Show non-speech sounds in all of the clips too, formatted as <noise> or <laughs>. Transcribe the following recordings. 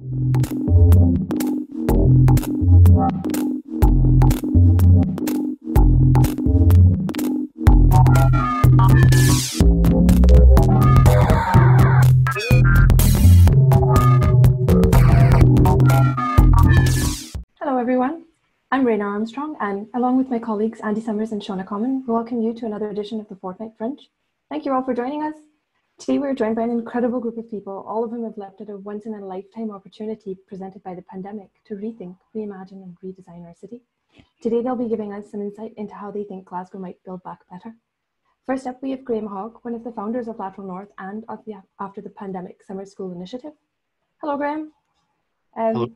Hello everyone, I'm Raina Armstrong and along with my colleagues Andy Summers and Shauna Common, we welcome you to another edition of the Fortnight Fringe. Thank you all for joining us. Today we're joined by an incredible group of people, all of whom have leapt at a once in a lifetime opportunity presented by the pandemic to rethink, reimagine and redesign our city. Today they'll be giving us some insight into how they think Glasgow might build back better. First up, we have Graham Hogg, one of the founders of Lateral North and of the After the Pandemic Summer School Initiative. Hello, Graham. Um, Hello.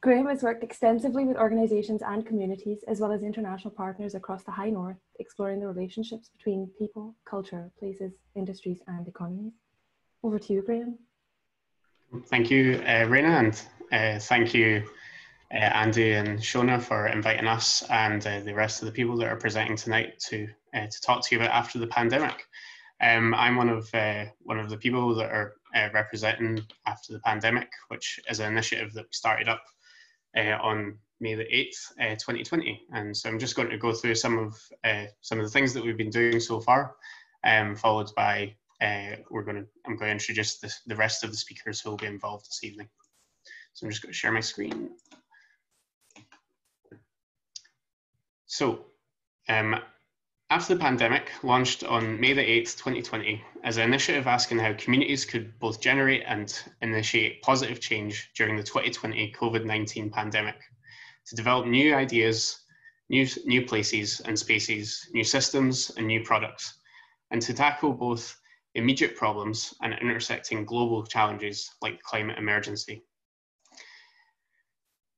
Graham has worked extensively with organisations and communities, as well as international partners across the High North, exploring the relationships between people, culture, places, industries, and economies. Over to you, Graham. Thank you, uh, Raina, and uh, thank you, uh, Andy and Shona, for inviting us and uh, the rest of the people that are presenting tonight to uh, to talk to you about after the pandemic. Um, I'm one of uh, one of the people that are uh, representing after the pandemic, which is an initiative that we started up uh, on May the 8th, uh, 2020. And so I'm just going to go through some of uh, some of the things that we've been doing so far, um, followed by uh, we're going to I'm going to introduce the, the rest of the speakers who will be involved this evening. So I'm just going to share my screen. So um, after the pandemic, launched on May the 8th, 2020, as an initiative asking how communities could both generate and initiate positive change during the 2020 COVID 19 pandemic, to develop new ideas, new, new places and spaces, new systems and new products, and to tackle both immediate problems and intersecting global challenges like climate emergency.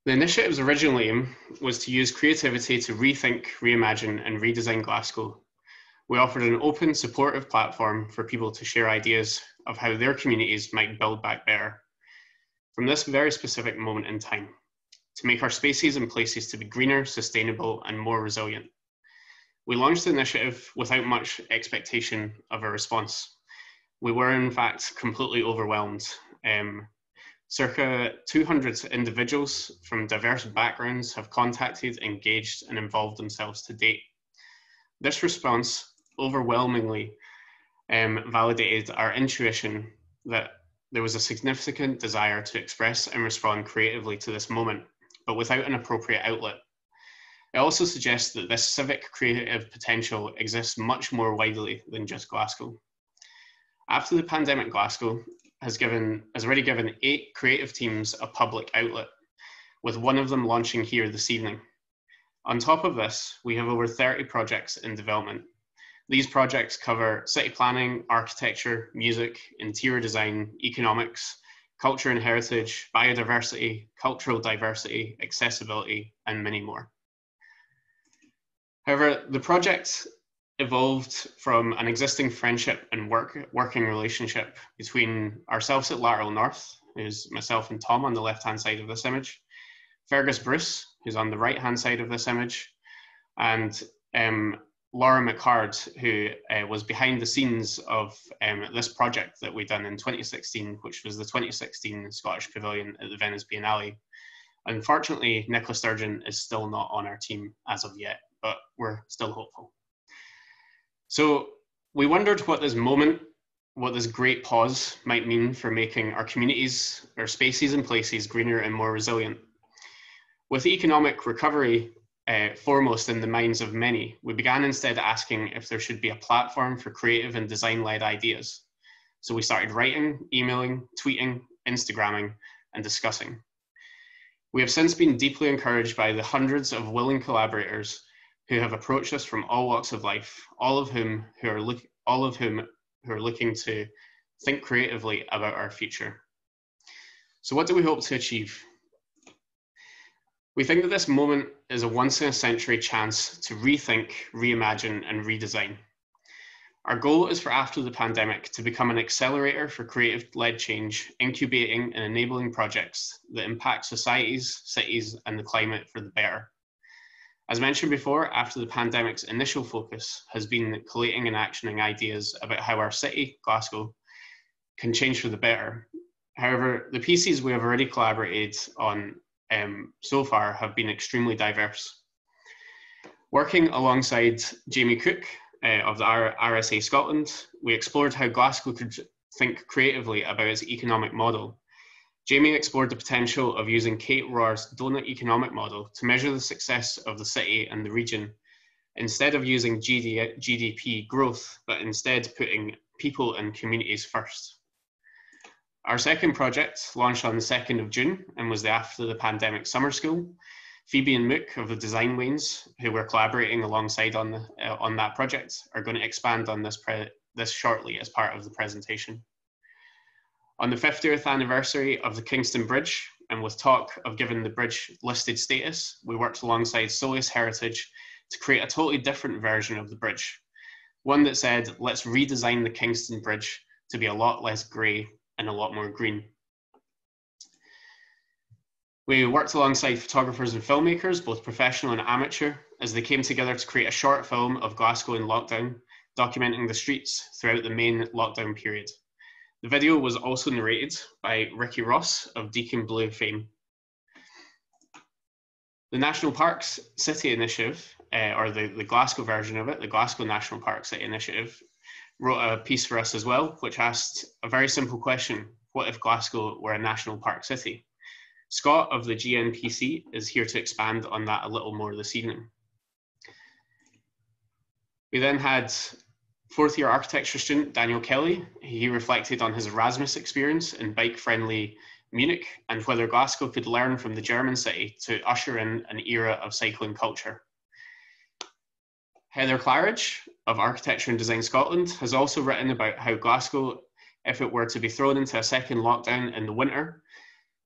The initiative's original aim was to use creativity to rethink, reimagine, and redesign Glasgow. We offered an open, supportive platform for people to share ideas of how their communities might build back better from this very specific moment in time, to make our spaces and places to be greener, sustainable, and more resilient. We launched the initiative without much expectation of a response. We were, in fact, completely overwhelmed. Um, Circa 200 individuals from diverse backgrounds have contacted, engaged, and involved themselves to date. This response overwhelmingly um, validated our intuition that there was a significant desire to express and respond creatively to this moment, but without an appropriate outlet. It also suggests that this civic creative potential exists much more widely than just Glasgow. After the pandemic, Glasgow has given has already given eight creative teams a public outlet, with one of them launching here this evening. On top of this, we have over 30 projects in development. These projects cover city planning, architecture, music, interior design, economics, culture and heritage, biodiversity, cultural diversity, accessibility, and many more. However, the project evolved from an existing friendship and work working relationship between ourselves at Lateral North, who's myself and Tom on the left hand side of this image, Fergus Bruce, who's on the right hand side of this image, and um, Laura McHard, who uh, was behind the scenes of um, this project that we done in 2016, which was the 2016 Scottish Pavilion at the Venice Biennale. Unfortunately, Nicola Sturgeon is still not on our team as of yet, but we're still hopeful. So we wondered what this moment, what this great pause might mean for making our communities, our spaces and places greener and more resilient. With economic recovery uh, foremost in the minds of many, we began instead asking if there should be a platform for creative and design-led ideas. So we started writing, emailing, tweeting, Instagramming, and discussing. We have since been deeply encouraged by the hundreds of willing collaborators who have approached us from all walks of life, all of whom who are look, all of whom who are looking to think creatively about our future. So what do we hope to achieve? We think that this moment is a once in a century chance to rethink, reimagine, and redesign. Our goal is for after the pandemic to become an accelerator for creative led change, incubating and enabling projects that impact societies, cities, and the climate for the better. As mentioned before, after the pandemic's initial focus has been collating and actioning ideas about how our city, Glasgow, can change for the better. However, the pieces we have already collaborated on um, so far have been extremely diverse. Working alongside Jamie Cook uh, of the RSA Scotland, we explored how Glasgow could think creatively about its economic model. Jamie explored the potential of using Kate Raworth's donut economic model to measure the success of the city and the region, instead of using GD GDP growth, but instead putting people and communities first. Our second project launched on the 2nd of June and was the After the Pandemic Summer School. Phoebe and Mook of the Design Weans, who were collaborating alongside on, the, uh, on that project, are going to expand on this, this shortly as part of the presentation. On the 50th anniversary of the Kingston Bridge, and with talk of giving the bridge listed status, we worked alongside Solius Heritage to create a totally different version of the bridge. One that said, let's redesign the Kingston Bridge to be a lot less grey and a lot more green. We worked alongside photographers and filmmakers, both professional and amateur, as they came together to create a short film of Glasgow in lockdown, documenting the streets throughout the main lockdown period. The video was also narrated by Ricky Ross of Deacon Blue fame. The National Parks City Initiative, uh, or the, the Glasgow version of it, the Glasgow National Park City Initiative, wrote a piece for us as well, which asked a very simple question What if Glasgow were a national park city? Scott of the GNPC is here to expand on that a little more this evening. We then had fourth year architecture student Daniel Kelly. He reflected on his Erasmus experience in bike friendly Munich and whether Glasgow could learn from the German city to usher in an era of cycling culture. Heather Claridge of Architecture and Design Scotland has also written about how Glasgow, if it were to be thrown into a second lockdown in the winter,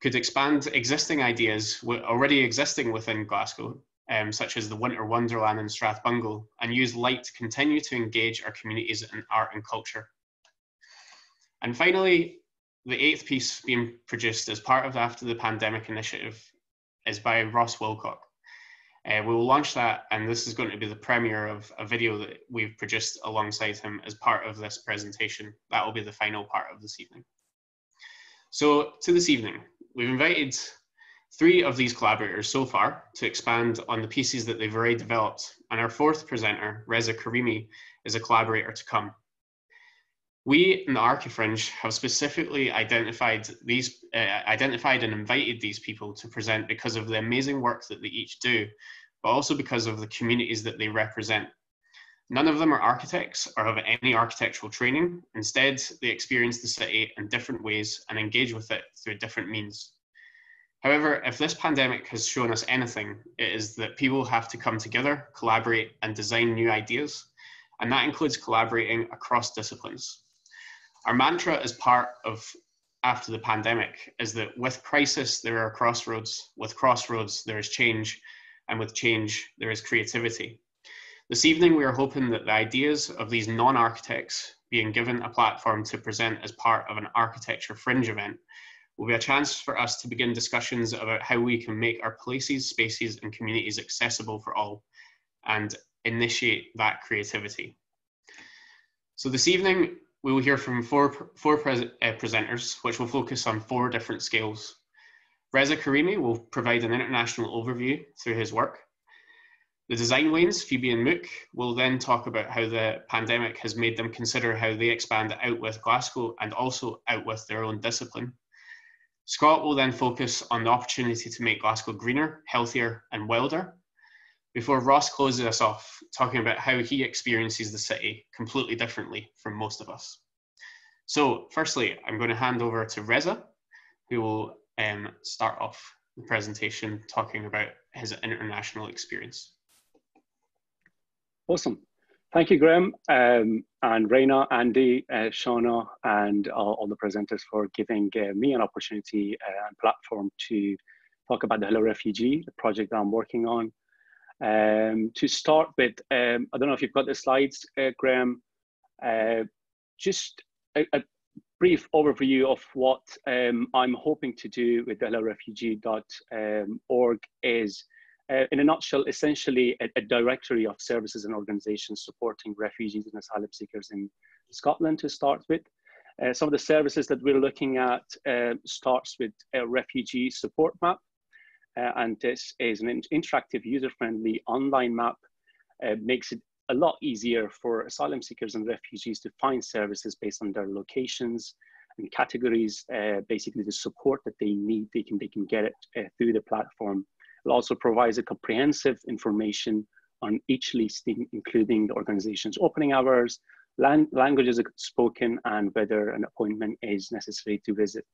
could expand existing ideas already existing within Glasgow, um, such as the Winter Wonderland in Strathbungo, and use light to continue to engage our communities in art and culture. And finally, the eighth piece being produced as part of the After the Pandemic initiative is by Ross Wilcock. Uh, we will launch that, and this is going to be the premiere of a video that we've produced alongside him as part of this presentation. That will be the final part of this evening. So, to this evening, we've invited three of these collaborators so far to expand on the pieces that they've already developed, and our fourth presenter, Reza Karimi, is a collaborator to come. We in the Archifringe have specifically identified these, uh, identified and invited these people to present because of the amazing work that they each do, but also because of the communities that they represent. None of them are architects or have any architectural training. Instead, they experience the city in different ways and engage with it through different means. However, if this pandemic has shown us anything, it is that people have to come together, collaborate, and design new ideas. And that includes collaborating across disciplines. Our mantra as part of after the pandemic is that with crisis, there are crossroads. With crossroads, there is change. And with change, there is creativity. This evening, we are hoping that the ideas of these non architects being given a platform to present as part of an architecture fringe event will be a chance for us to begin discussions about how we can make our places, spaces, and communities accessible for all and initiate that creativity. So, this evening, we will hear from four, four uh, presenters, which will focus on four different scales. Reza Karimi will provide an international overview through his work. The design weans, Phoebe and Mook, will then talk about how the pandemic has made them consider how they expand out with Glasgow and also out with their own discipline. Scott will then focus on the opportunity to make Glasgow greener, healthier, and wilder before Ross closes us off, talking about how he experiences the city completely differently from most of us. So, firstly, I'm going to hand over to Reza, who will um, start off the presentation talking about his international experience. Awesome. Thank you, Graham, um, and Raina, Andy, uh, Shauna, and all, the presenters for giving uh, me an opportunity uh, and platform to talk about the Hello Refugee, the project that I'm working on. Um, to start with, um, I don't know if you've got the slides, uh, Graham, uh, just a, a, brief overview of what um, I'm hoping to do with the hellorefugee.org is, uh, in a nutshell, essentially a, a, directory of services and organizations supporting refugees and asylum seekers in Scotland to start with. Uh, some of the services that we're looking at uh, starts with a refugee support map. Uh, and this is an interactive, user-friendly online map. Uh, makes it a lot easier for asylum seekers and refugees to find services based on their locations and categories, uh, basically the support that they need, they can, they can get it through the platform. It also provides a comprehensive information on each listing, including the organization's opening hours, lang languages spoken, and whether an appointment is necessary to visit.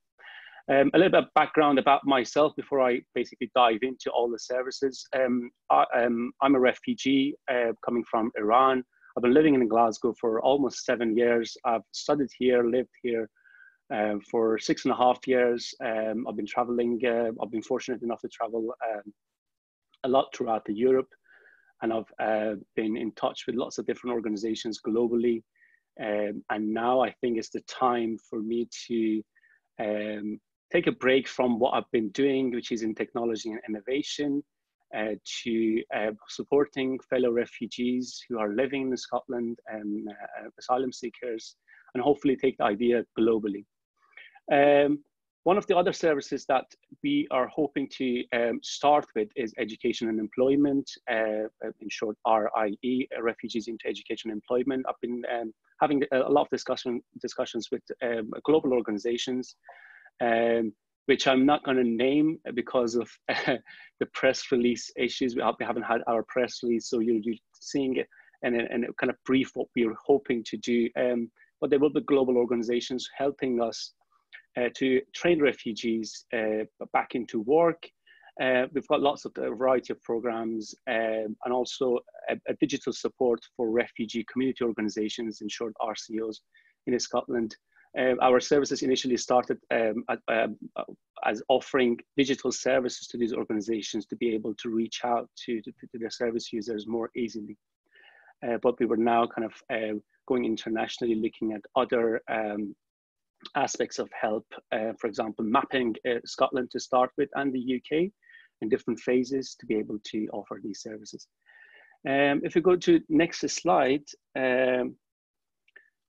Um, a little bit of background about myself before I basically dive into all the services. Um, I, am um, a refugee uh, coming from Iran. I've been living in Glasgow for almost seven years. I've studied here, lived here um, for six and a half years. Um, I've been traveling, uh, I've been fortunate enough to travel um, a lot throughout the Europe and I've uh, been in touch with lots of different organizations globally. Um, and now I think it's the time for me to um, take a break from what I've been doing, which is in technology and innovation, uh, to uh, supporting fellow refugees who are living in Scotland and uh, asylum seekers, and hopefully take the idea globally. Um, one of the other services that we are hoping to um, start with is education and employment, uh, in short, RIE, uh, Refugees into Education and Employment. I've been um, having a lot of discussion, discussions with um, global organizations, um, which I'm not going to name because of uh, <laughs> the press release issues. We haven't had our press release, so you'll be seeing it and, and kind of brief what we're hoping to do. Um, but there will be global organizations helping us uh, to train refugees uh, back into work. Uh, we've got lots of a variety of programs um, and also a, a, digital support for refugee community organizations, in short RCOs, in Scotland. Uh, our services initially started um, at, um, as offering digital services to these organizations to be able to reach out to, to, to their service users more easily. Uh, but we were now kind of uh, going internationally, looking at other um, aspects of help, uh, for example, mapping uh, Scotland to start with and the UK in different phases to be able to offer these services. Um, if we go to next slide, um,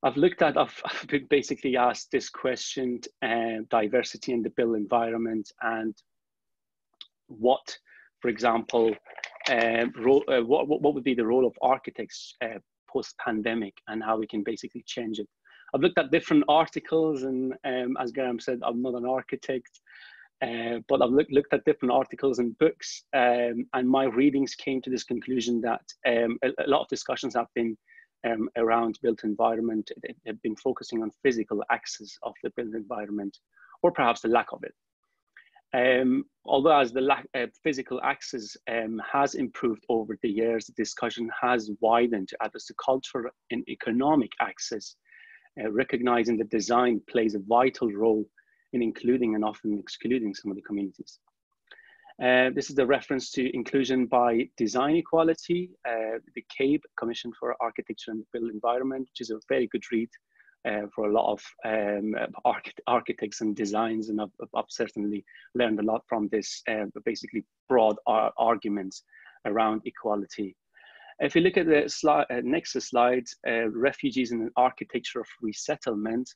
I've looked at, I've, <laughs> I've basically asked this question, uh, diversity in the built environment and what, for example, um, role, uh, what, what would be the role of architects uh, post-pandemic and how we can basically change it. I've looked at different articles, and um, as Graham said, I'm not an architect, uh, but I've look, looked at different articles and books, um, and my readings came to this conclusion that um, a, a, lot of discussions have been um, around built environment. They've been focusing on physical access of the built environment, or perhaps the lack of it. Um, although as the lack, uh, physical access um, has improved over the years, the discussion has widened to as the cultural and economic access uh, recognizing that design plays a vital role in including and often excluding some of the communities. Uh, this is the reference to inclusion by design equality, uh, the CABE, Commission for Architecture and Built Environment, which is a very good read uh, for a lot of um, arch architects and designs, and I've, I've, certainly learned a lot from this uh, basically broad ar arguments around equality if you look at the uh, next slide, uh, refugees in an architecture of resettlement.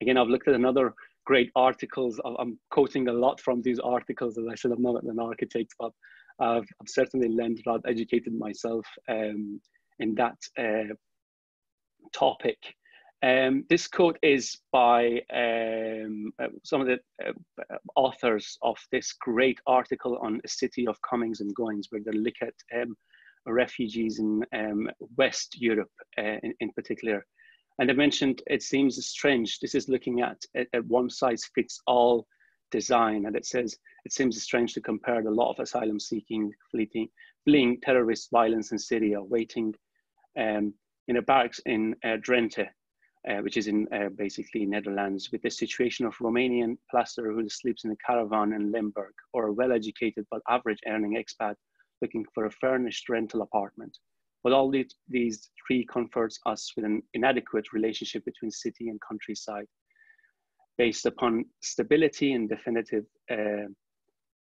Again, I've looked at another great articles. I'm quoting a lot from these articles. As I said, I'm not an architect, but I've, I've certainly learned a lot, educated myself um, in that uh, topic. Um, this quote is by um, uh, some of the uh, authors of this great article on a city of comings and goings, where they look at um, refugees in um, West Europe uh, in, in, particular. And I mentioned it seems strange. This is looking at a one size fits all design. And it says it seems strange to compare the lot of asylum seeking, fleeting, fleeing terrorist violence in Syria, waiting um, in a barracks in uh, Drenthe, uh, which is in uh, basically Netherlands, with the situation of Romanian plaster who sleeps in a caravan in Limburg, or a well-educated but average earning expat looking for a furnished rental apartment. But all these, these three comforts us with an inadequate relationship between city and countryside based upon stability and definitive uh,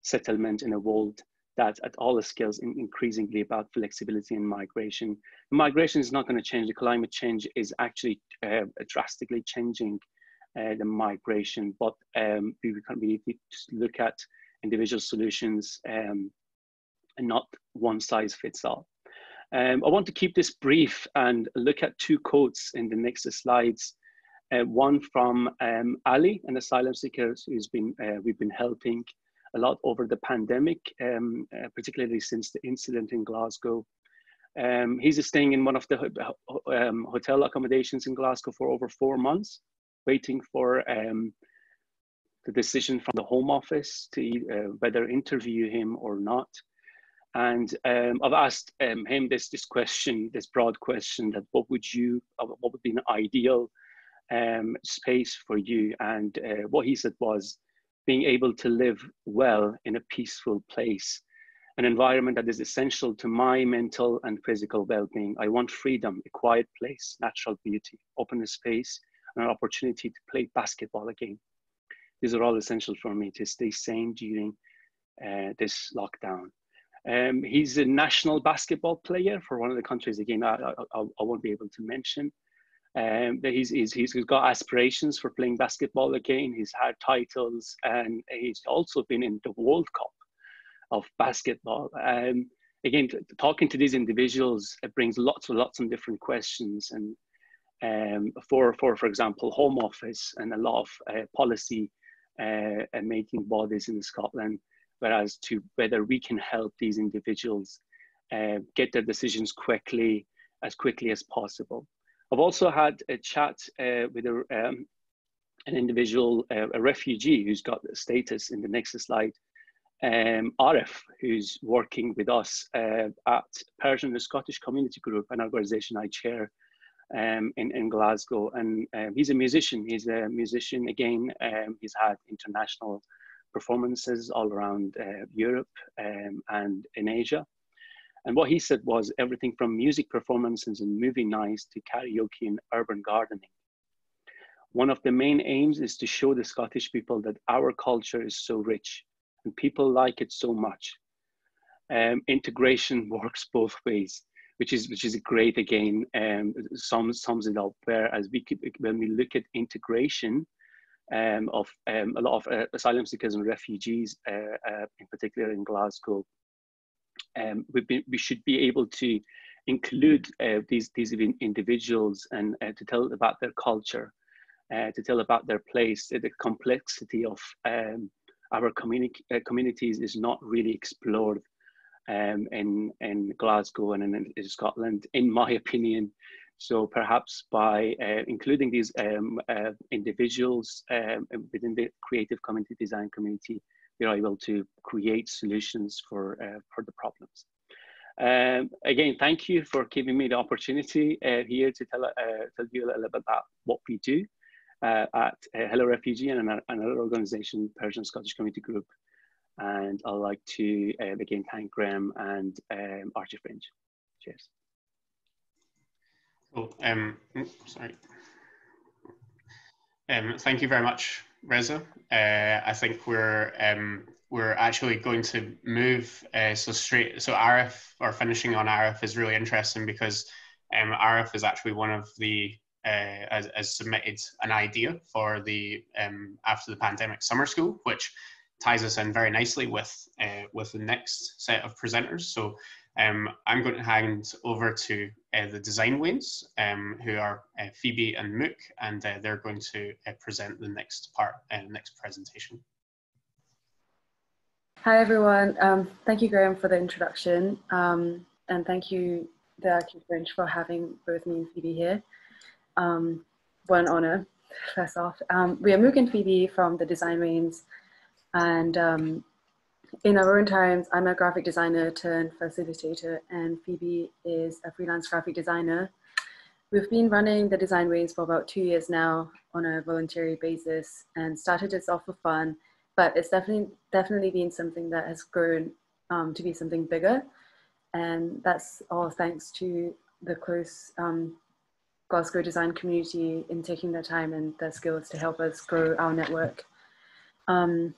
settlement in a world that at all the scales in increasingly about flexibility and migration. Migration is not going to change. The climate change is actually uh, drastically changing uh, the migration, but um, we can really look at individual solutions um, and not one size fits all. Um, I want to keep this brief and look at two quotes in the next slides. Uh, one from um, Ali, an asylum seeker who's been uh, we've been helping a lot over the pandemic, um, uh, particularly since the incident in Glasgow. Um, he's staying in one of the um, hotel accommodations in Glasgow for over four months, waiting for um, the decision from the Home Office to uh, whether interview him or not. And um, I've asked um, him this this question, this broad question that what would you, uh, what would be an ideal um, space for you? And uh, what he said was being able to live well in a peaceful place, an environment that is essential to my mental and physical well-being. I want freedom, a quiet place, natural beauty, open space, and an opportunity to play basketball again. These are all essential for me to stay sane during uh, this lockdown. Um, he's a national basketball player for one of the countries. Again, I, I, I won't be able to mention. Um, he's, he's, he's got aspirations for playing basketball again. He's had titles and he's also been in the World Cup of basketball. Um, again, talking to these individuals, it brings lots and lots of different questions. And um, for, for, for example, Home Office and a lot of uh, policy uh, making bodies in Scotland whereas to whether we can help these individuals uh, get their decisions quickly, as quickly as possible. I've also had a chat uh, with a, um, an individual, uh, a refugee who's got the status in the next slide, um, Arif, who's working with us uh, at Persian and Scottish Community Group, an organization I chair um, in, in Glasgow. And um, he's a musician. He's a musician again. Um, he's had international performances all around uh, Europe um, and in Asia. And what he said was everything from music performances and movie nights to karaoke and urban gardening. One of the main aims is to show the Scottish people that our culture is so rich and people like it so much. Um, integration <laughs> works both ways, which is which is great again. Um, sums sums it up. Whereas we could, when we look at integration, um, of um, a lot of uh, asylum seekers and refugees, uh, uh, in particular in Glasgow. Um, we, we should be able to include uh, these, these individuals and uh, to tell about their culture, to tell about their place. The complexity of um, our communi communities is not really explored um, in, in Glasgow and in, in Scotland, in my opinion. So perhaps by uh, including these um, uh, individuals um, within the creative community design community, we're able to create solutions for, uh, for the problems. Um, again, thank you for giving me the opportunity uh, here to tell, uh, tell you a little bit about what we do uh, at Hello Refugee and another organization, Persian Scottish Community Group. And I'd like to again thank Graham and um, Archie Fringe. Cheers. Cool. Um, sorry. Um, thank you very much, Reza. Uh, I think we're um, we're actually going to move uh, so straight. So Arif or finishing on Arif is really interesting because um, Arif is actually one of the uh, has, has submitted an idea for the um, after the pandemic summer school, which ties us in very nicely with uh, with the next set of presenters. So um, I'm going to hand over to uh, the design weans, um, who are uh, Phoebe and Mook, and uh, they're going to uh, present the next part, uh, next presentation. Hi everyone, um, thank you Graham for the introduction, um, and thank you the Archie Fringe for having both me and Phoebe here. Um, what an honor, first off. Um, we are Mook and Phoebe from the Design Weans, and in our own times, I'm a graphic designer turned facilitator, and Phoebe is a freelance graphic designer. We've been running the design weans for about two years now on a voluntary basis and started this off for fun, but it's definitely definitely been something that has grown um, to be something bigger. And that's all thanks to the close um, Glasgow design community in taking their time and their skills to help us grow our network. Um,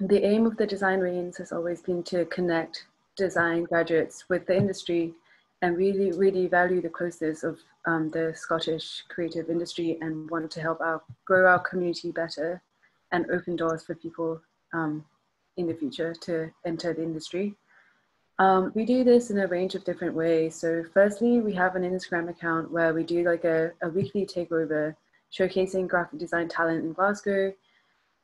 the aim of the design weans has always been to connect design graduates with the industry and really, really value the closeness of um, the Scottish creative industry and want to help our grow our community better and open doors for people um, in the future to enter the industry. Um, we do this in a range of different ways. So firstly, we have an Instagram account where we do like a, a weekly takeover showcasing graphic design talent in Glasgow.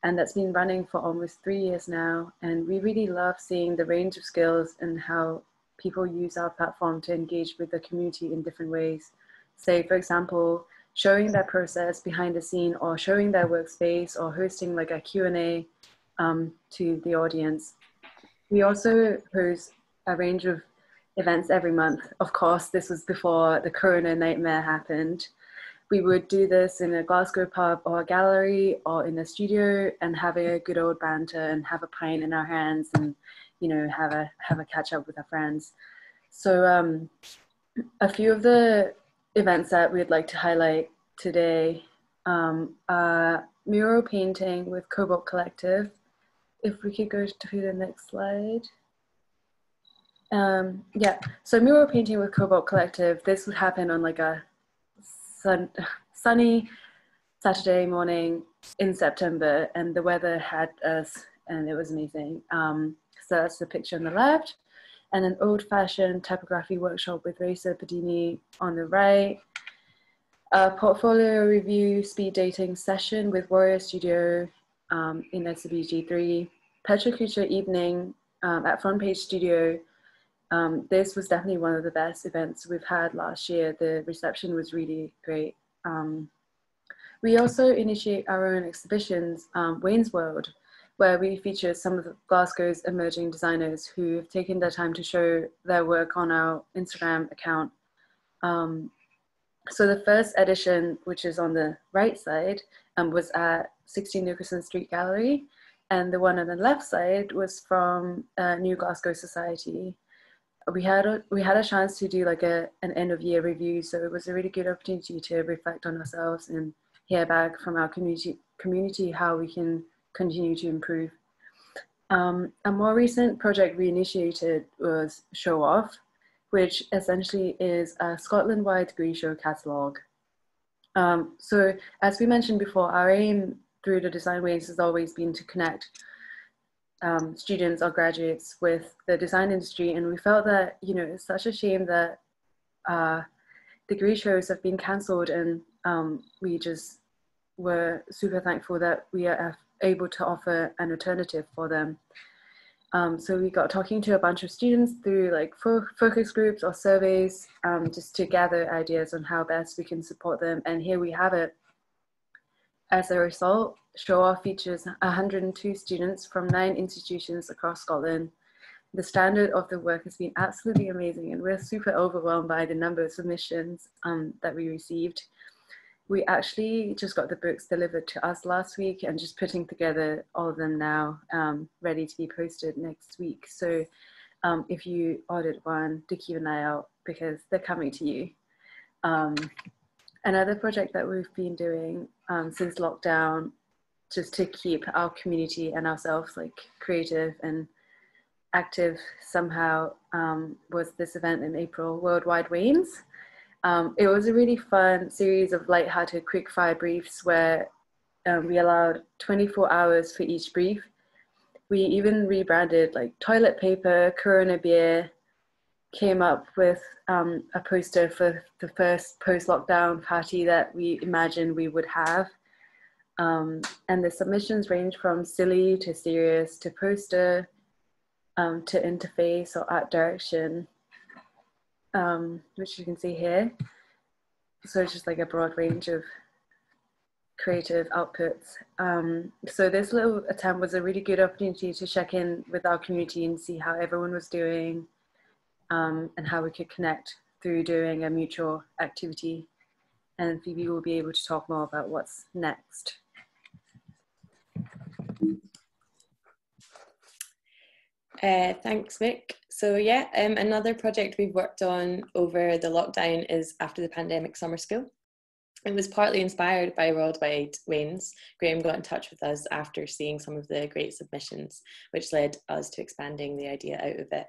And that's been running for almost three years now. And we really love seeing the range of skills and how people use our platform to engage with the community in different ways. Say, for example, showing their process behind the scene or showing their workspace or hosting like a Q&A um, to the audience. We also host a range of events every month. Of course, this was before the Corona nightmare happened. We would do this in a Glasgow pub or a gallery or in a studio and have a good old banter and have a pint in our hands and you know have a have a catch up with our friends. So um, a few of the events that we'd like to highlight today um, are mural painting with Cobalt Collective. If we could go to the next slide. Um, yeah, so mural painting with Cobalt Collective, this would happen on like a sun, sunny Saturday morning in September and the weather had us and it was amazing. Um, so that's the picture on the left and an old fashioned typography workshop with Raisa Padini on the right. A portfolio review speed dating session with Warrior Studio um, in SWG3. PechaKucha evening um, at Front Page Studio um, this was definitely one of the best events we've had last year. The reception was really great. Um, we also initiate our own exhibitions, um, Wayne's World, where we feature some of Glasgow's emerging designers who have taken their time to show their work on our Instagram account. Um, so the first edition, which is on the right side, um, was at 16 Nicholson Street Gallery. And the one on the left side was from uh, New Glasgow Society we had a, we had a chance to do like a an end of year review, so it was a really good opportunity to reflect on ourselves and hear back from our community community how we can continue to improve. Um, a more recent project we initiated was Show Off, which essentially is a Scotland-wide Grisho catalogue. Um, so as we mentioned before, our aim through the Design Weans has always been to connect um, students or graduates with the design industry, and we felt that you know it's such a shame that uh, degree shows have been cancelled, and um, we just were super thankful that we are able to offer an alternative for them. Um, so we got talking to a bunch of students through like fo focus groups or surveys, um, just to gather ideas on how best we can support them. And here we have it. As a result, Show features 102 students from nine institutions across Scotland. The standard of the work has been absolutely amazing and we're super overwhelmed by the number of submissions um, that we received. We actually just got the books delivered to us last week and just putting together all of them now, um, ready to be posted next week. So um, if you ordered one, do keep an eye out because they're coming to you. Um, another project that we've been doing um, since lockdown just to keep our community and ourselves like creative and active somehow um, was this event in April, Worldwide Weans. Um, it was a really fun series of light-hearted quick-fire briefs where um, we allowed 24 hours for each brief. We even rebranded like toilet paper, Corona beer, came up with um, a poster for the first post-lockdown party that we imagined we would have. Um, and the submissions range from silly to serious to poster um, to interface or art direction, um, which you can see here. So it's just like a broad range of creative outputs. Um, so this little attempt was a really good opportunity to check in with our community and see how everyone was doing um, and how we could connect through doing a mutual activity. And Phoebe will be able to talk more about what's next. Uh, thanks, Mook. So yeah, um, another project we've worked on over the lockdown is After the Pandemic Summer School. It was partly inspired by Worldwide Weans. Graham got in touch with us after seeing some of the great submissions, which led us to expanding the idea out of it.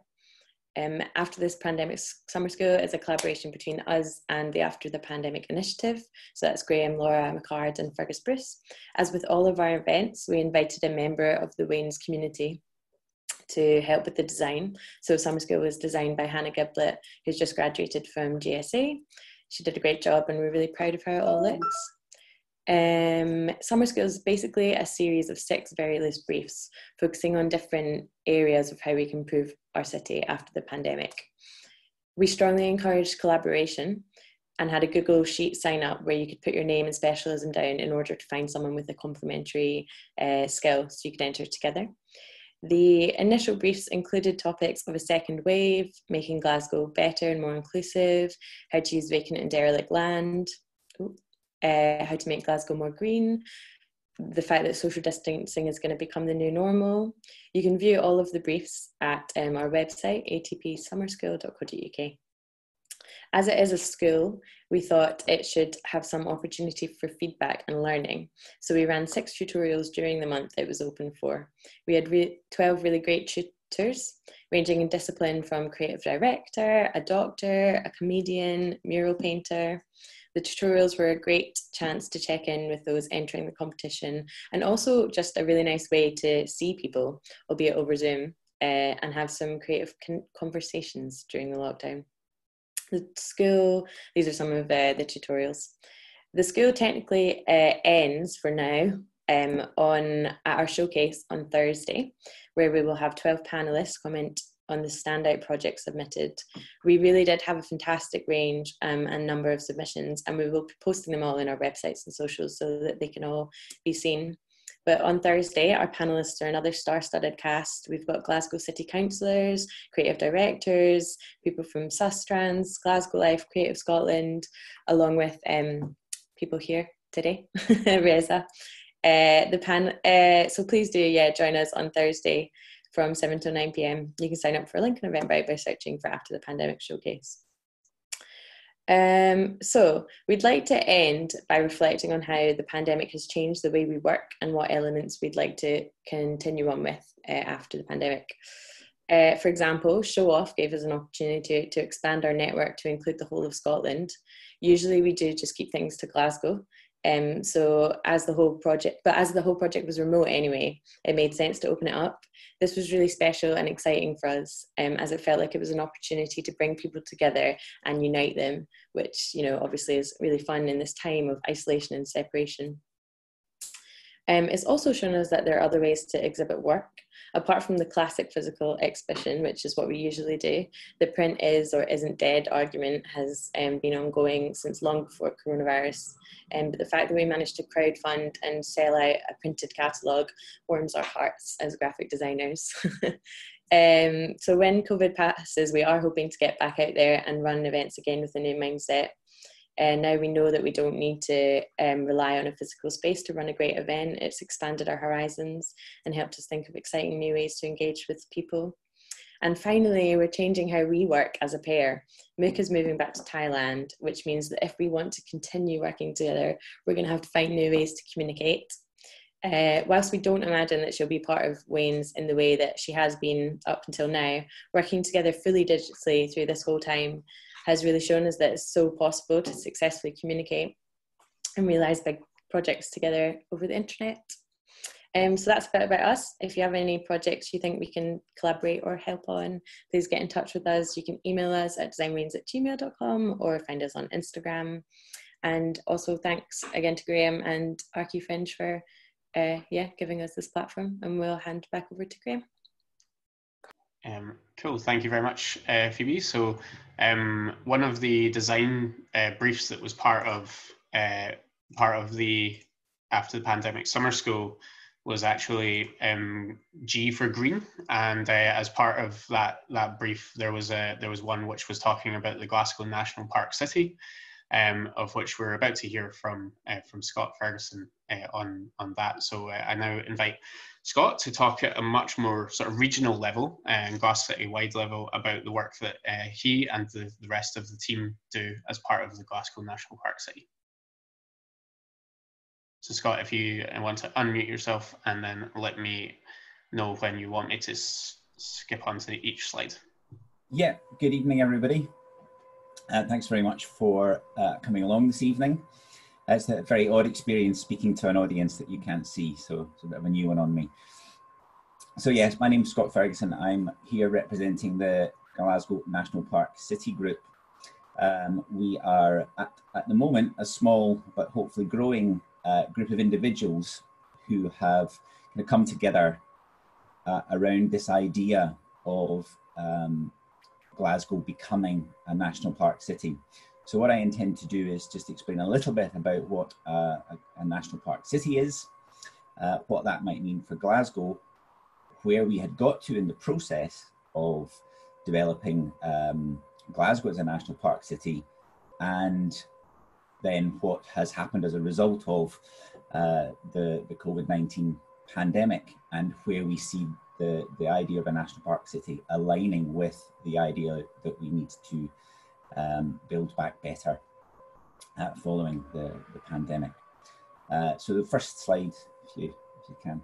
Um, After this pandemic summer school is a collaboration between us and the After the Pandemic Initiative. So that's Graham, Laura McHard and Fergus Bruce. As with all of our events, we invited a member of the Weans community to help with the design. So summer school was designed by Hannah Giblett, who's just graduated from GSA. She did a great job and we're really proud of it all looks. Um, Summer School is basically a series of six very loose briefs focusing on different areas of how we can improve our city after the pandemic. We strongly encouraged collaboration and had a Google Sheet sign up where you could put your name and specialism down in order to find someone with a complementary uh, skill so you could enter together. The initial briefs included topics of a second wave, making Glasgow better and more inclusive, how to use vacant and derelict land, uh, how to make Glasgow more green, the fact that social distancing is going to become the new normal. You can view all of the briefs at um, our website, atpsummerschool.co.uk. As it is a school, we thought it should have some opportunity for feedback and learning. So we ran six tutorials during the month it was open for. We had re 12 really great tutors, ranging in discipline from creative director, a doctor, a comedian, mural painter, the tutorials were a great chance to check in with those entering the competition and also just a really nice way to see people, albeit over Zoom, uh, and have some creative con- conversations during the lockdown. The school, these are some of uh, the tutorials. The school technically uh, ends for now um, on at our showcase on Thursday, where we will have 12 panelists comment on the standout project submitted. We really did have a fantastic range um, and number of submissions, and we will be posting them all in our websites and socials so that they can all be seen. But on Thursday, our panelists are another star studded cast. We've got Glasgow City Councillors, creative directors, people from Sustrans, Glasgow Life, Creative Scotland, along with um, people here today, <laughs> Reza. Uh, the pan, uh, so please do, yeah, join us on Thursday from 7 to 9 pm. You can sign up for a link Lincoln Eventbrite by searching for After the Pandemic Showcase. Um, so, we'd like to end by reflecting on how the pandemic has changed the way we work and what elements we'd like to continue on with uh, after the pandemic. Uh, for example, Show Off gave us an opportunity to, to expand our network to include the whole of Scotland. Usually, we do just keep things to Glasgow, um, so as the whole project, but as the whole project was remote anyway, it made sense to open it up. This was really special and exciting for us, um, as it felt like it was an opportunity to bring people together and unite them, which you know obviously is really fun in this time of isolation and separation. Um, it's also shown us that there are other ways to exhibit work. Apart from the classic physical exhibition, which is what we usually do, the print is or isn't dead argument has um, been ongoing since long before coronavirus. Um, but the fact that we managed to crowdfund and sell out a printed catalogue warms our hearts as graphic designers. <laughs> Um, so when COVID passes, we are hoping to get back out there and run events again with a new mindset. And now we know that we don't need to um, rely on a physical space to run a great event. It's expanded our horizons and helped us think of exciting new ways to engage with people. And finally, we're changing how we work as a pair. Mook is moving back to Thailand, which means that if we want to continue working together, we're going to have to find new ways to communicate. Uh, whilst we don't imagine that she'll be part of Weans in the way that she has been up until now, working together fully digitally through this whole time has really shown us that it's so possible to successfully communicate and realize big projects together over the internet. Um, so that's a bit about us. If you have any projects you think we can collaborate or help on, please get in touch with us. You can email us at designweans at gmail.com or find us on Instagram. And also thanks again to Graham and Archie Fringe for uh, yeah, giving us this platform. And we'll hand back over to Graham. Um, cool, thank you very much, uh, Phoebe. So, um, one of the design uh, briefs that was part of uh, part of the after the pandemic summer school was actually um, G for green, and uh, as part of that that brief, there was a there was one which was talking about the Glasgow National Park City, um, of which we're about to hear from uh, from Scott Ferguson uh, on on that. So uh, I now invite Scott to talk at a much more sort of regional level and Glass City wide level about the work that uh, he and the, the rest of the team do as part of the Glasgow National Park City. So Scott, if you want to unmute yourself and then let me know when you want me to skip on to each slide. yeah, good evening, everybody. Uh, thanks very much for uh, coming along this evening. It's a very odd experience speaking to an audience that you can't see, so it's a bit of a new one on me. So yes, my name is Scott Ferguson. I'm here representing the Glasgow National Park City Group. Um, we are at, at the moment a small but hopefully growing uh, group of individuals who have kind of come together uh, around this idea of um, Glasgow becoming a national park city. So what I intend to do is just explain a little bit about what uh, a, a, national park city is, uh, what that might mean for Glasgow, where we had got to in the process of developing um, Glasgow as a national park city, and then what has happened as a result of uh, the, the COVID-19 pandemic and where we see the, the idea of a national park city aligning with the idea that we need to um, build back better uh, following the, the pandemic. Uh, so the first slide, if you, if you can.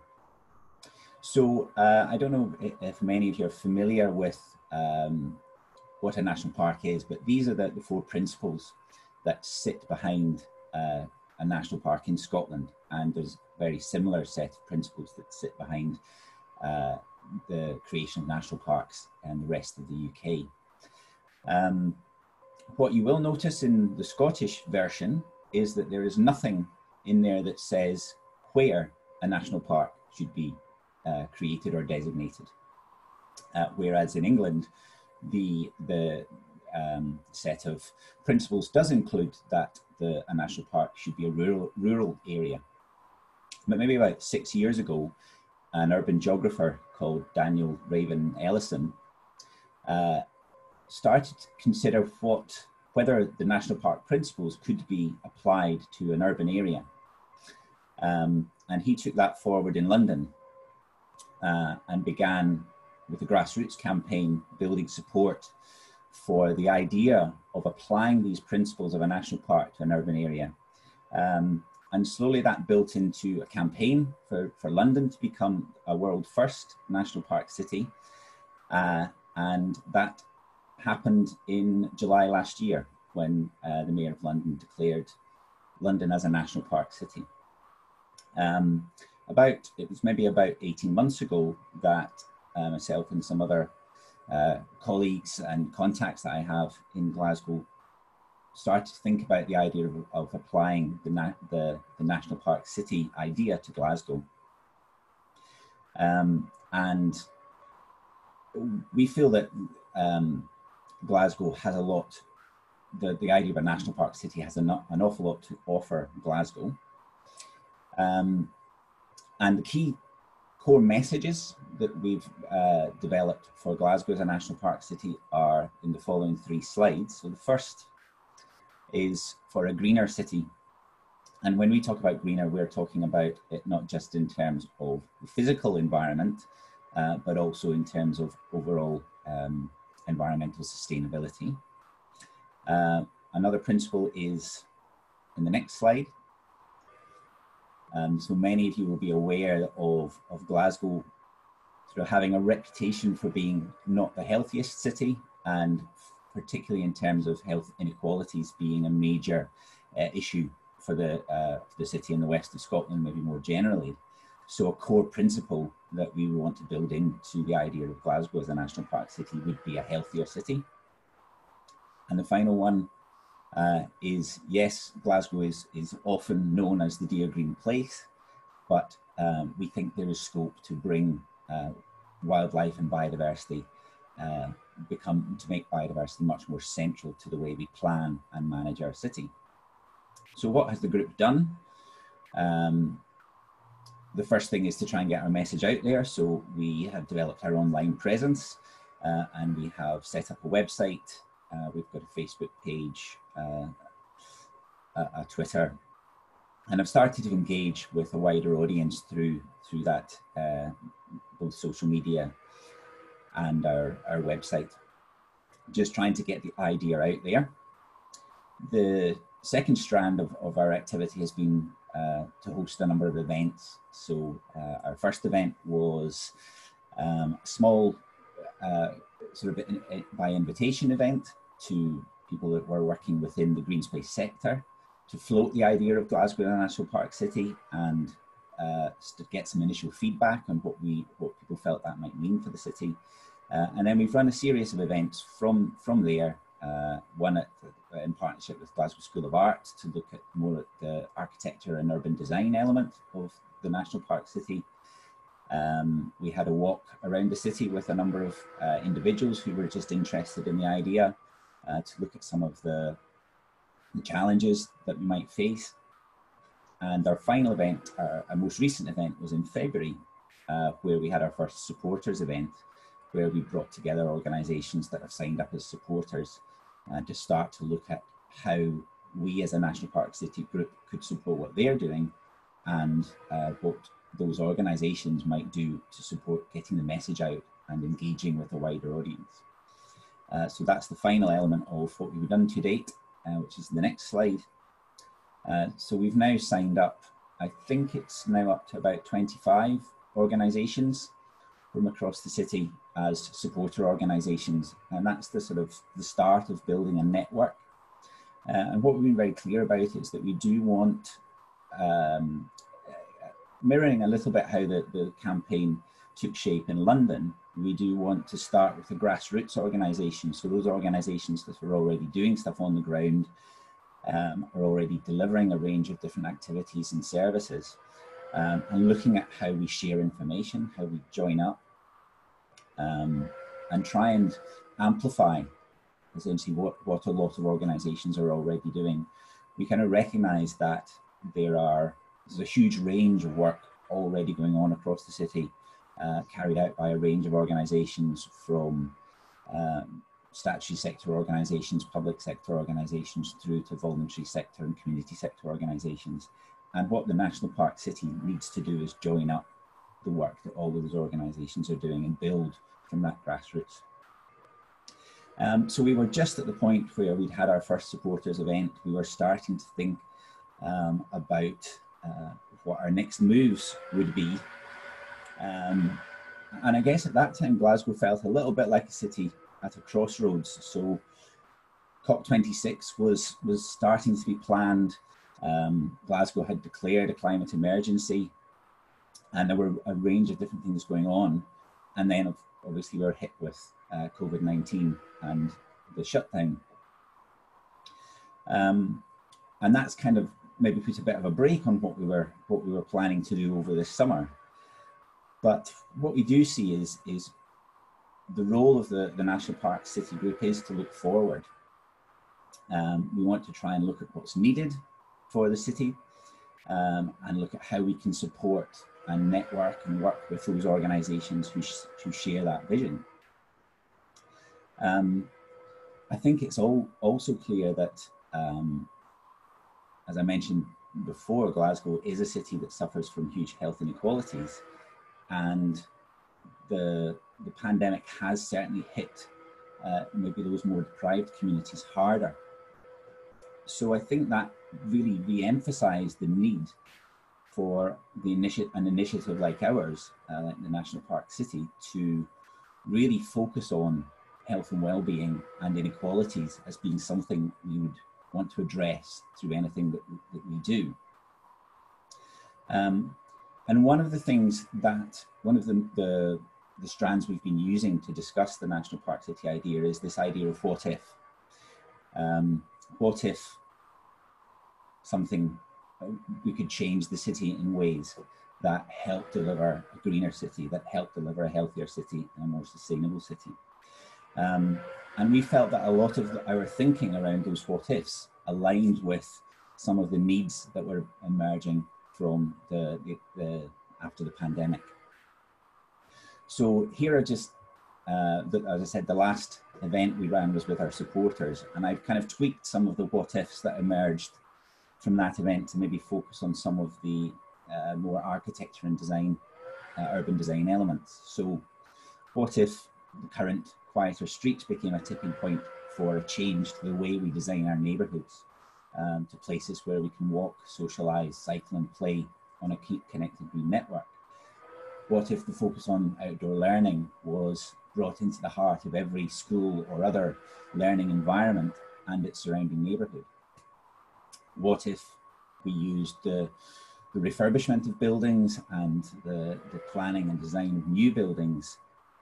So uh, I don't know if many of you are familiar with um, what a national park is, but these are the, the four principles that sit behind uh, a national park in Scotland. And there's a very similar set of principles that sit behind uh, the creation of national parks and the rest of the UK. Um, what you will notice in the Scottish version is that there is nothing in there that says where a national park should be uh, created or designated. Uh, whereas in England, the, the um, set of principles does include that the, a national park should be a rural, rural area. But maybe about six years ago, an urban geographer called Daniel Raven Ellison uh, started to consider what whether the national park principles could be applied to an urban area. Um, and he took that forward in London uh, and began with a grassroots campaign building support for the idea of applying these principles of a national park to an urban area. Um, and slowly that built into a campaign for, for London to become a world first national park city. Uh, and that happened in July last year when uh, the Mayor of London declared London as a national park city. Um, about, it was maybe about 18 months ago that uh, myself and some other uh, colleagues and contacts that I have in Glasgow started to think about the idea of, of applying the, na the, the, National Park City idea to Glasgow. Um, and we feel that um, Glasgow has a lot, the, the idea of a National Park City has an, an awful lot to offer Glasgow. Um, and the key core messages that we've uh, developed for Glasgow as a national park city are in the following three slides. So the first is for a greener city. And when we talk about greener, we're talking about it not just in terms of the physical environment, uh, but also in terms of overall um, environmental sustainability. Uh, another principle is in the next slide. Um, so many of you will be aware of, of Glasgow sort of having a reputation for being not the healthiest city and particularly in terms of health inequalities being a major uh, issue for the, uh, for the city in the west of Scotland, maybe more generally. So a core principle that we want to build into the idea of Glasgow as a national park city would be a healthier city. And the final one uh, is, yes, Glasgow is, is often known as the Dear Green Place, but um, we think there is scope to bring uh, wildlife and biodiversity uh, become to make biodiversity much more central to the way we plan and manage our city. So what has the group done? Um, the first thing is to try and get our message out there. So we have developed our online presence uh, and we have set up a website. Uh, we've got a Facebook page, uh, a, a, Twitter, and I've started to engage with a wider audience through through that uh, both social media and our, our website. Just trying to get the idea out there. The second strand of, of our activity has been uh, to host a number of events. So uh, our first event was um, a small uh, sort of by invitation event to people that were working within the green space sector to float the idea of Glasgow National Park City and uh, to get some initial feedback on what we what people felt that might mean for the city. Uh, and then we've run a series of events from from there. Uh, one at, in partnership with Glasgow School of Art to look at more at the architecture and urban design element of the National Park City. Um, we had a walk around the city with a number of uh, individuals who were just interested in the idea uh, to look at some of the, the, challenges that we might face. And our final event, our, our most recent event, was in February, uh, where we had our first supporters event, where we brought together organisations that have signed up as supporters uh, to start to look at how we as a National Park City group could support what they're doing and uh, what those organisations might do to support getting the message out and engaging with a wider audience. Uh, so that's the final element of what we've done to date, uh, which is the next slide. Uh, so we've now signed up, I think it's now up to about 25 organisations across the city as supporter organisations. And that's the sort of the start of building a network. Uh, and what we've been very clear about is that we do want um, mirroring a little bit how the, the campaign took shape in London, we do want to start with the grassroots organisations. So those organisations that are already doing stuff on the ground, um, are already delivering a range of different activities and services, um, and looking at how we share information, how we join up, um, and try and amplify essentially what, what a lot of organisations are already doing. We kind of recognise that there are there's a huge range of work already going on across the city, uh, carried out by a range of organisations from um, statutory sector organisations, public sector organisations, through to voluntary sector and community sector organisations. And what the National Park City needs to do is join up the work that all of those organisations are doing and build from that grassroots. Um, so we were just at the point where we'd had our first supporters event. We were starting to think um, about uh, what our next moves would be. Um, and I guess at that time, Glasgow felt a little bit like a city at a crossroads. So COP26 was, was starting to be planned. Um, Glasgow had declared a climate emergency, and there were a range of different things going on. And then, obviously, we were hit with uh, COVID 19 and the shutdown. Um, and that's kind of maybe put a bit of a break on what we were what we were planning to do over this summer. But what we do see is is the role of the, the National Park City Group is to look forward. Um, we want to try and look at what's needed for the city um, and look at how we can support and network and work with those organisations who, sh who share that vision. Um, I think it's all also clear that um, as I mentioned before, Glasgow is a city that suffers from huge health inequalities, and the the pandemic has certainly hit uh, maybe those more deprived communities harder. So I think that really re-emphasised the need for the initi- an initiative like ours, uh, like the National Park City, to really focus on health and well-being and inequalities as being something we would want to address through anything that, that we do. Um, and one of the things that, one of the, the, the, strands we've been using to discuss the National Park City idea is this idea of what if. Um, what if something, we could change the city in ways that help deliver a greener city, that help deliver a healthier city and a more sustainable city. Um, and we felt that a lot of our thinking around those what ifs aligned with some of the needs that were emerging from the, the, the after the pandemic. So here are just, uh, as I said, the last event we ran was with our supporters, and I've kind of tweaked some of the what ifs that emerged from that event to maybe focus on some of the uh, more architecture and design, uh, urban design elements. So, what if the current quieter streets became a tipping point for a change to the way we design our neighbourhoods, um, to places where we can walk, socialise, cycle and play on a connected green network. What if the focus on outdoor learning was brought into the heart of every school or other learning environment and its surrounding neighbourhood? What if we used the, the refurbishment of buildings and the, the planning and design of new buildings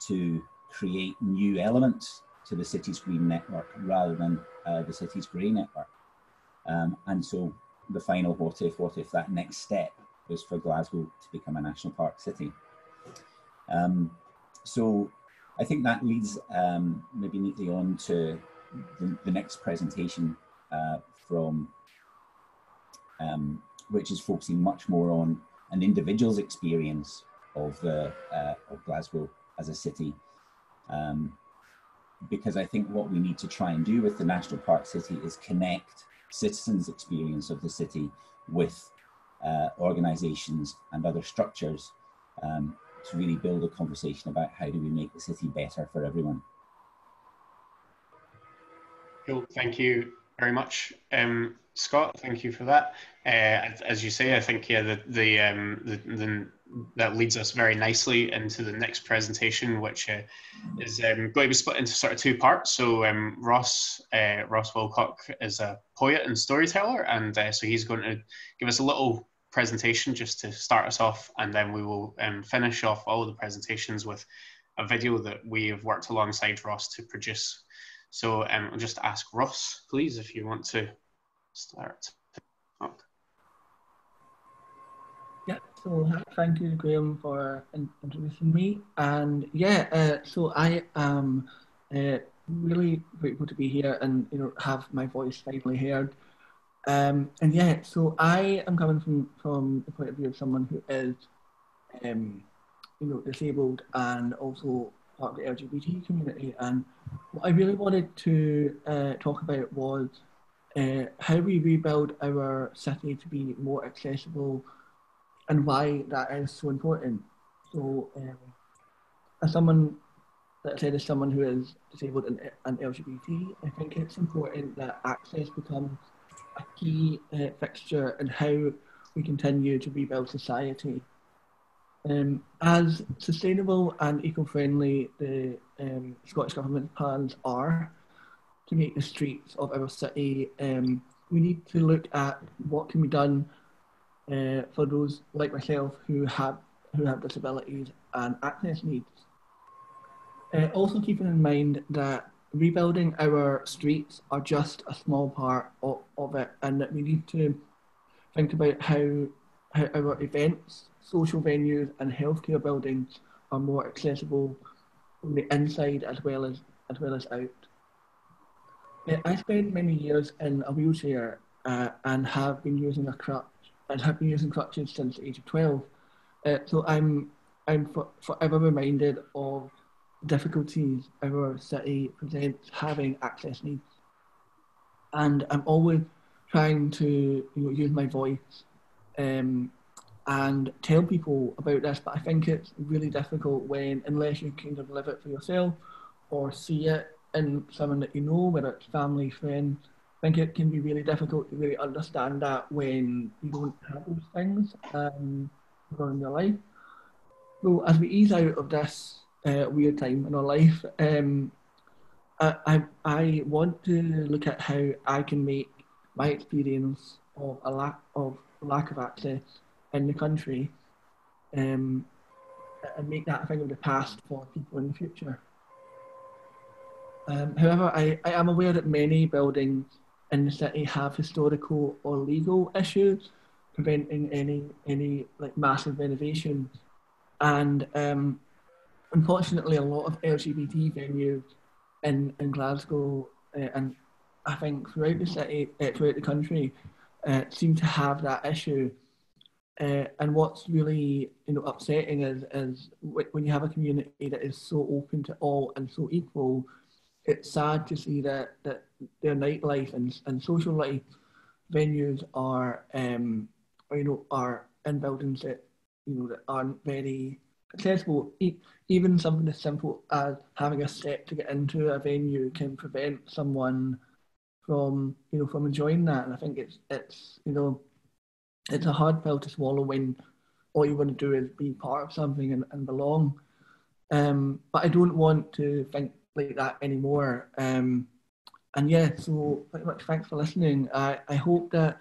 to create new elements to the city's green network rather than uh, the city's grey network? Um, and so the final what if, what if that next step was for Glasgow to become a national park city. Um, so I think that leads um, maybe neatly on to the, the next presentation uh, from, um, which is focusing much more on an individual's experience of, the, uh, of Glasgow as a city. Um, because I think what we need to try and do with the National Park City is connect citizens' experience of the city with uh, organizations and other structures um, to really build a conversation about how do we make the city better for everyone. Cool, thank you very much, um, Scott. Thank you for that. Uh, as you say, I think yeah, the the, um, the, the that leads us very nicely into the next presentation, which uh, is um, going to be split into sort of two parts. So um, Ross uh, Ross Wilcock is a poet and storyteller, and uh, so he's going to give us a little presentation just to start us off, and then we will um, finish off all of the presentations with a video that we have worked alongside Ross to produce. So um, I'll just ask Ross, please, if you want to start. Yeah, so thank you, Graham, for introducing me. And yeah, uh, so I am uh, really grateful to be here and you know have my voice finally heard. Um, and yeah, so I am coming from from the point of view of someone who is, um, you know, disabled and also part of the LGBT community. And what I really wanted to uh, talk about was uh, how we rebuild our city to be more accessible and why that is so important. So, um, as someone that said, as someone who is disabled and, and LGBT, I think it's important that access becomes a key uh, fixture in how we continue to rebuild society. Um, as sustainable and eco-friendly the um, Scottish Government plans are to make the streets of our city, um, we need to look at what can be done uh, for those like myself who have who have disabilities and access needs. Uh, also keeping in mind that rebuilding our streets are just a small part of, of it and that we need to think about how, how our events, social venues and healthcare buildings are more accessible from the inside as well as as well as out. I spent many years in a wheelchair uh, and have been using a crutch and have been using crutches since the age of 12. Uh, so I'm I'm for, forever reminded of difficulties our city presents having access needs. And I'm always trying to you know, use my voice um, and tell people about this, but I think it's really difficult when, unless you kind of live it for yourself or see it in someone that you know, whether it's family, friends, I think it can be really difficult to really understand that when you don't have those things um, in your life. So as we ease out of this uh, weird time in our life. Um, I, I, I want to look at how I can make my experience of a lack of lack of access in the country um, and make that a thing of the past for people in the future. Um, however, I, I am aware that many buildings in the city have historical or legal issues preventing any any like massive renovations, and um, unfortunately, a lot of LGBT venues in, in Glasgow uh, and I think throughout the city, uh, throughout the country, uh, seem to have that issue. Uh, and what's really you know upsetting is is when you have a community that is so open to all and so equal, it's sad to see that that their nightlife and, and social life venues are um, you know are in buildings that you know that aren't very accessible. Even something as simple as having a step to get into a venue can prevent someone from you know from enjoying that. And I think it's it's you know it's a hard pill to swallow when all you want to do is be part of something and, and belong. Um, but I don't want to think like that anymore. Um, and yeah, so pretty much thanks for listening. I, I hope that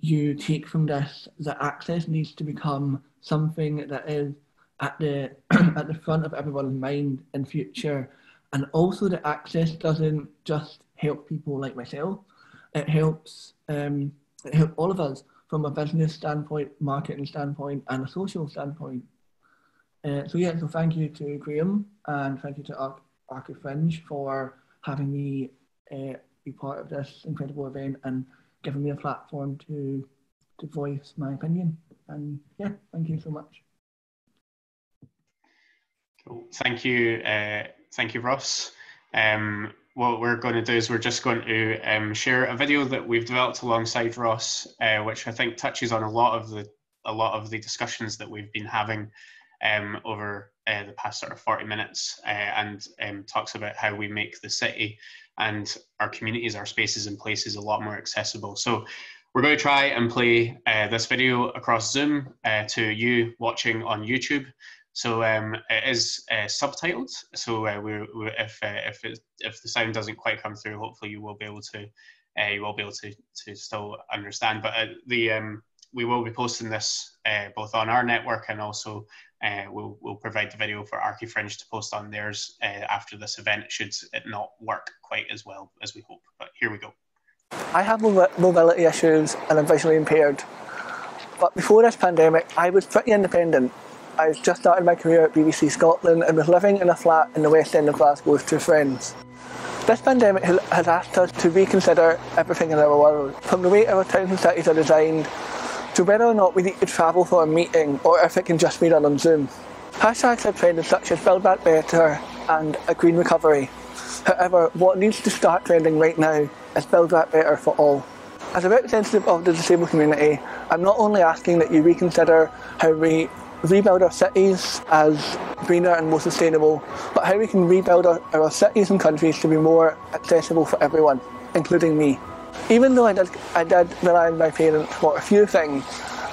you take from this that access needs to become something that is at the <clears throat> at the front of everyone's mind in future, and also that access doesn't just help people like myself. It helps um, it helps all of us from a business standpoint, marketing standpoint, and a social standpoint. Uh, so yeah, so thank you to Graham and thank you to Ar- Archie Fringe for having me uh, be part of this incredible event and giving me a platform to to voice my opinion. And yeah, thank you so much. Cool. Thank you, uh, thank you, Ross. Um, what we're going to do is we're just going to um, share a video that we've developed alongside Ross, uh, which I think touches on a lot of the a lot of the discussions that we've been having um, over uh, the past sort of 40 minutes uh, and um, talks about how we make the city and our communities, our spaces and places a lot more accessible. So we're going to try and play uh, this video across Zoom uh, to you watching on YouTube. So um, it is uh, subtitled. So uh, we're, we're, if uh, if it, if the sound doesn't quite come through, hopefully you will be able to uh, you will be able to to still understand. But uh, the um, we will be posting this both on our network and also we'll we'll provide the video for Archie Fringe to post on theirs after this event. Should it not work quite as well as we hope, but here we go. I have mobility issues and I'm visually impaired. But before this pandemic, I was pretty independent I just started my career at BBC Scotland and was living in a flat in the west end of Glasgow with two friends. This pandemic has asked us to reconsider everything in our world, from the way our towns and cities are designed, to whether or not we need to travel for a meeting or if it can just be done on Zoom. Hashtags have trended such as Build Back Better and a Green Recovery. However, what needs to start trending right now is Build Back Better for all. As a representative of the disabled community, I'm not only asking that you reconsider how we rebuild our cities as greener and more sustainable, but how we can rebuild our, our cities and countries to be more accessible for everyone, including me. Even though I did, I did rely on my parents for a few things,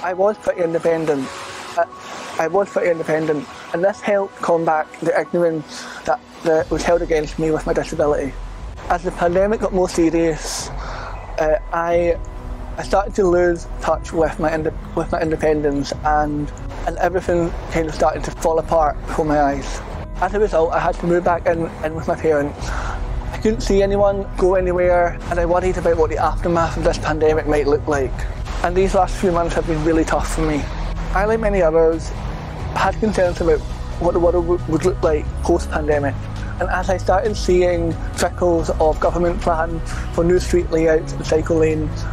I was pretty independent. I, I was pretty independent, and this helped combat the ignorance that, that was held against me with my disability. As the pandemic got more serious, uh, I I started to lose touch with my with my independence and and everything kind of started to fall apart before my eyes. As a result, I had to move back in, in with my parents. I couldn't see anyone go anywhere, and I worried about what the aftermath of this pandemic might look like. And these last few months have been really tough for me. I, like many others, had concerns about what the world would look like post-pandemic. And as I started seeing trickles of government plans for new street layouts and cycle lanes,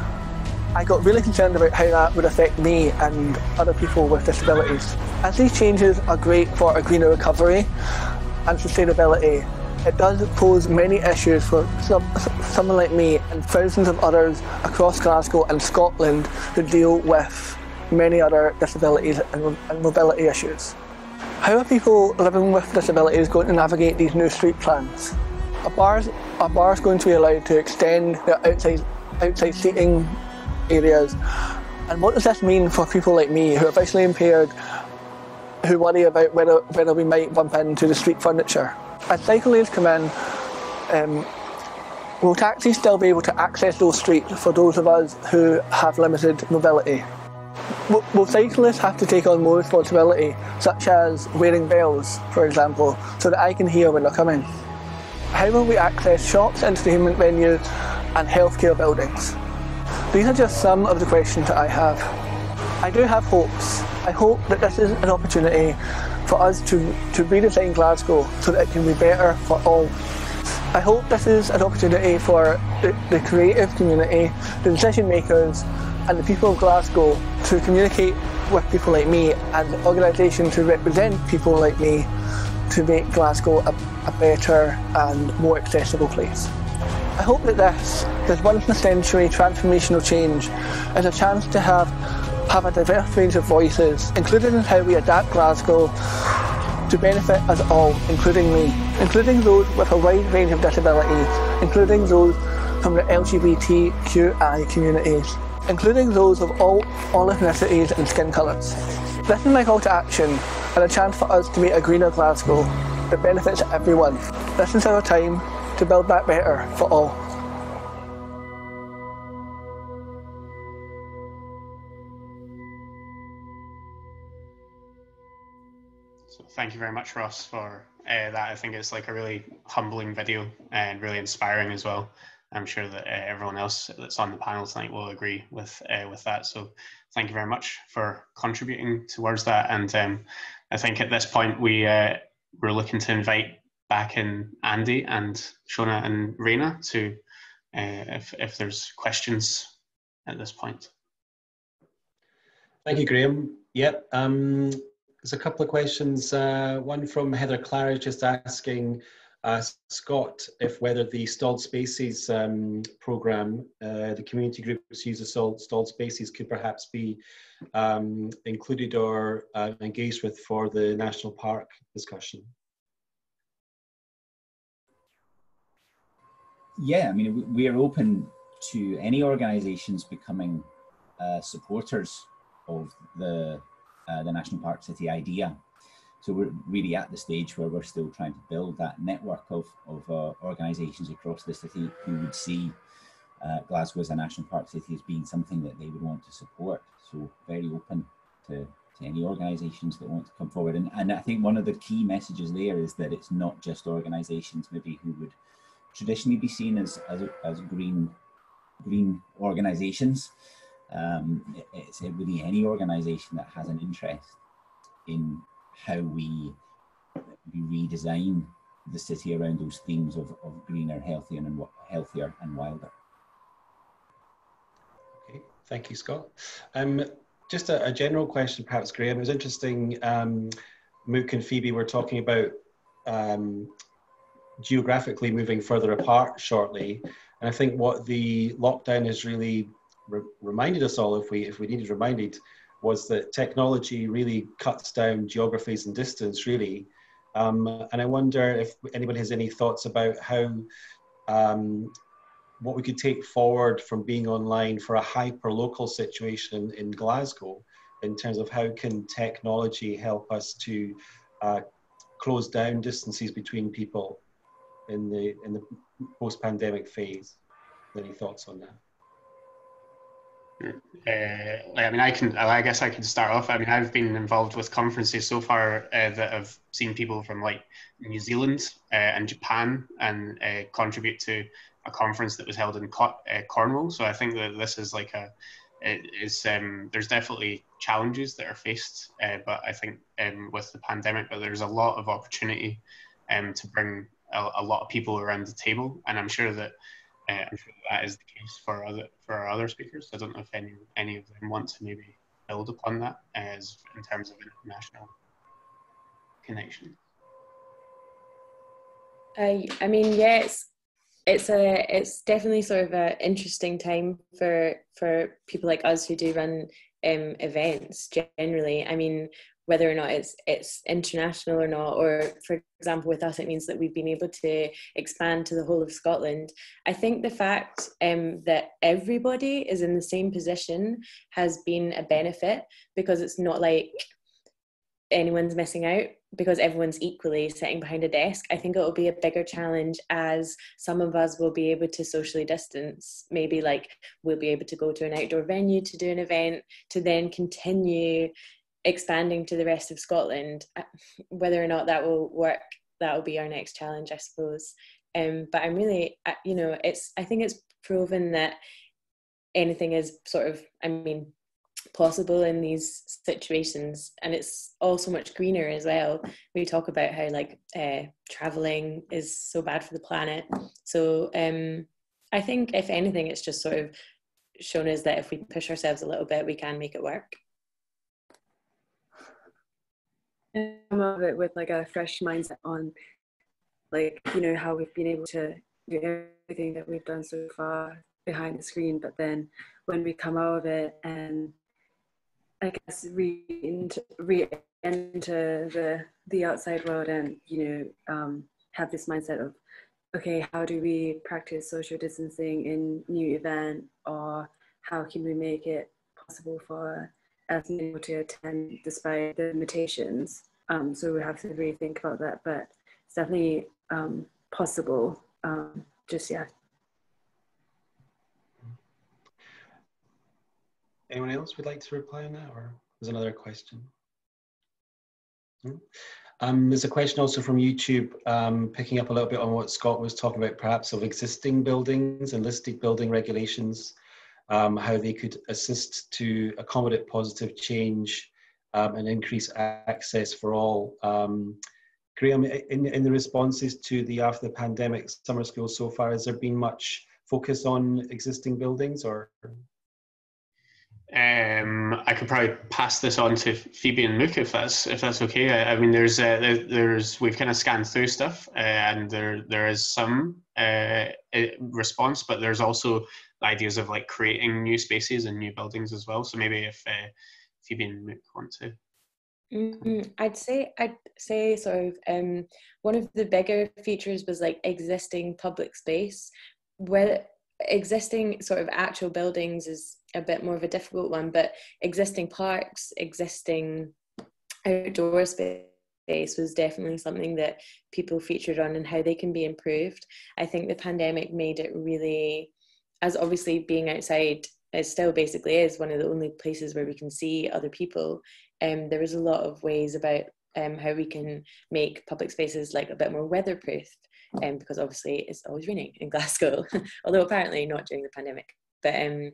I got really concerned about how that would affect me and other people with disabilities. As these changes are great for a greener recovery and sustainability, it does pose many issues for some, someone like me and thousands of others across Glasgow and Scotland who deal with many other disabilities and, and mobility issues. How are people living with disabilities going to navigate these new street plans? Are bars, are bars going to be allowed to extend their outside, outside seating areas. And what does this mean for people like me who are visually impaired, who worry about whether, whether we might bump into the street furniture? As cycle lanes come in, um, will taxis still be able to access those streets for those of us who have limited mobility? Will, will cyclists have to take on more responsibility, such as wearing bells, for example, so that I can hear when they're coming? How will we access shops, entertainment venues, and healthcare buildings? These are just some of the questions that I have. I do have hopes. I hope that this is an opportunity for us to, to redesign Glasgow so that it can be better for all. I hope this is an opportunity for the, the creative community, the decision makers, and the people of Glasgow to communicate with people like me and organisations to represent people like me to make Glasgow a, a better and more accessible place. I hope that this, this once in a century transformational change, is a chance to have, have a diverse range of voices, including in how we adapt Glasgow to benefit us all, including me, including those with a wide range of disabilities, including those from the LGBTQI communities, including those of all, all ethnicities and skin colours. This is my call to action. and a chance for us to meet a greener Glasgow that benefits everyone. This is our time to build back better for all. So thank you very much, Ross, for uh, that. I think it's like a really humbling video and really inspiring as well. I'm sure that uh, everyone else that's on the panel tonight will agree with uh, with that. So thank you very much for contributing towards that. And um, I think at this point we uh, we're looking to invite back in Andy and Shona and Raina to uh, if if there's questions at this point. Thank you, Graham. Yep. Um, there's a couple of questions. Uh, one from Heather Claridge just asking uh, Scott if whether the stalled spaces um, program, uh, the community groups use stalled, stalled spaces could perhaps be um, included or uh, engaged with for the national park discussion. Yeah, I mean, we are open to any organisations becoming uh, supporters of the uh, the national park city idea. So we're really at the stage where we're still trying to build that network of, of uh, organisations across the city who would see uh, Glasgow as a national park city as being something that they would want to support. So very open to, to any organisations that want to come forward. And, and I think one of the key messages there is that it's not just organisations maybe who would traditionally be seen as, as, as green, green organisations. Um, it's really any organisation that has an interest in how we, we redesign the city around those themes of, of greener, healthier, and healthier and wilder. Okay, thank you, Scott. Um, just a, a, general question, perhaps, Graham. It was interesting. Um, Mook and Phoebe were talking about um, geographically moving further apart shortly, and I think what the lockdown has really re reminded us all, if we if we needed reminded, was that technology really cuts down geographies and distance, really. Um, and I wonder if anybody has any thoughts about how um, what we could take forward from being online for a hyper local situation in Glasgow in terms of how can technology help us to uh, close down distances between people in the in the post pandemic phase. Any thoughts on that? Uh, I mean, I can. I guess I can start off. I mean, I've been involved with conferences so far uh, that have seen people from like New Zealand uh, and Japan and uh, contribute to a conference that was held in uh, Cornwall. So I think that this is like a it is um, there's definitely challenges that are faced, uh, but I think um, with the pandemic, but there's a lot of opportunity um, to bring a, a lot of people around the table, and I'm sure that uh, I'm sure that is the case for other for our other speakers. I don't know if any any of them want to maybe build upon that as in terms of international connection. I I mean, yes, it's a it's definitely sort of an interesting time for for people like us who do run um, events generally. I mean, whether or not it's it's international or not or for example with us it means that we've been able to expand to the whole of scotland. I think the fact um, that everybody is in the same position has been a benefit because it's not like anyone's missing out because everyone's equally sitting behind a desk. I think it will be a bigger challenge as some of us will be able to socially distance. Maybe like we'll be able to go to an outdoor venue to do an event to then continue expanding to the rest of Scotland. Whether or not that will work, that will be our next challenge, I suppose. Um, but I'm really, you know, it's. I think it's proven that anything is sort of. I mean, possible in these situations and it's all so much greener as well we talk about how like uh, traveling is so bad for the planet so um, i think if anything it's just sort of shown us that if we push ourselves a little bit we can make it work some of it with like a fresh mindset on like you know how we've been able to do everything that we've done so far behind the screen but then when we come out of it and i guess re into, re enter the the outside world and you know um, have this mindset of okay how do we practice social distancing in new event or how can we make it possible for us to attend despite the limitations Um, so we have to really think about that, but it's definitely um, possible. Um, just yeah. Anyone else would like to reply on that, or there's another question? Um, there's a question also from YouTube, um, picking up a little bit on what Scott was talking about, perhaps of existing buildings and listed building regulations, um, how they could assist to accommodate positive change um, and increase access for all. Um, Graham, in, in the responses to the after the pandemic summer school so far, has there been much focus on existing buildings or? Um, I could probably pass this on to Phoebe and Mook if that's if that's okay. I, I mean, there's uh, there, there's we've kind of scanned through stuff, uh, and there there is some uh, response, but there's also ideas of like creating new spaces and new buildings as well. So maybe if and Mook want to. Mm, I'd say I'd say sort of um, one of the bigger features was like existing public space, where existing sort of actual buildings is a bit more of a difficult one, but existing parks, existing outdoor space was definitely something that people featured on and how they can be improved. I think the pandemic made it really, as obviously being outside it still basically is one of the only places where we can see other people. Um, there is a lot of ways about um, how we can make public spaces like a bit more weatherproof um, because obviously it's always raining in <laughs> Glasgow, although apparently not during the pandemic. But um,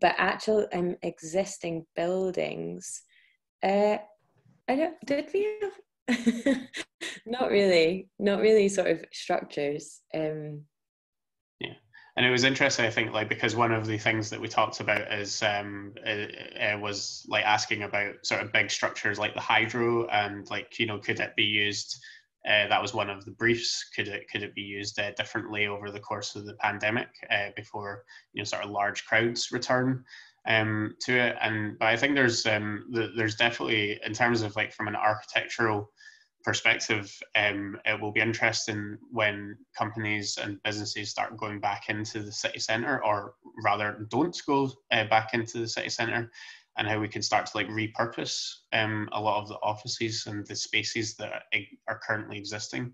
but actual um, existing buildings, uh, I don't. Did we? <laughs> not really. Not really. Sort of structures. Um, and it was interesting. I think like because one of the things that we talked about is um, it, it was like asking about sort of big structures like the hydro and like you know could it be used uh, that was one of the briefs. Could it could it be used uh, differently over the course of the pandemic uh, before you know sort of large crowds return um, to it? And but I think there's um, the, there's definitely in terms of like from an architectural perspective, um, it will be interesting when companies and businesses start going back into the city centre, or rather don't go uh, back into the city centre and how we can start to like repurpose um, a lot of the offices and the spaces that are currently existing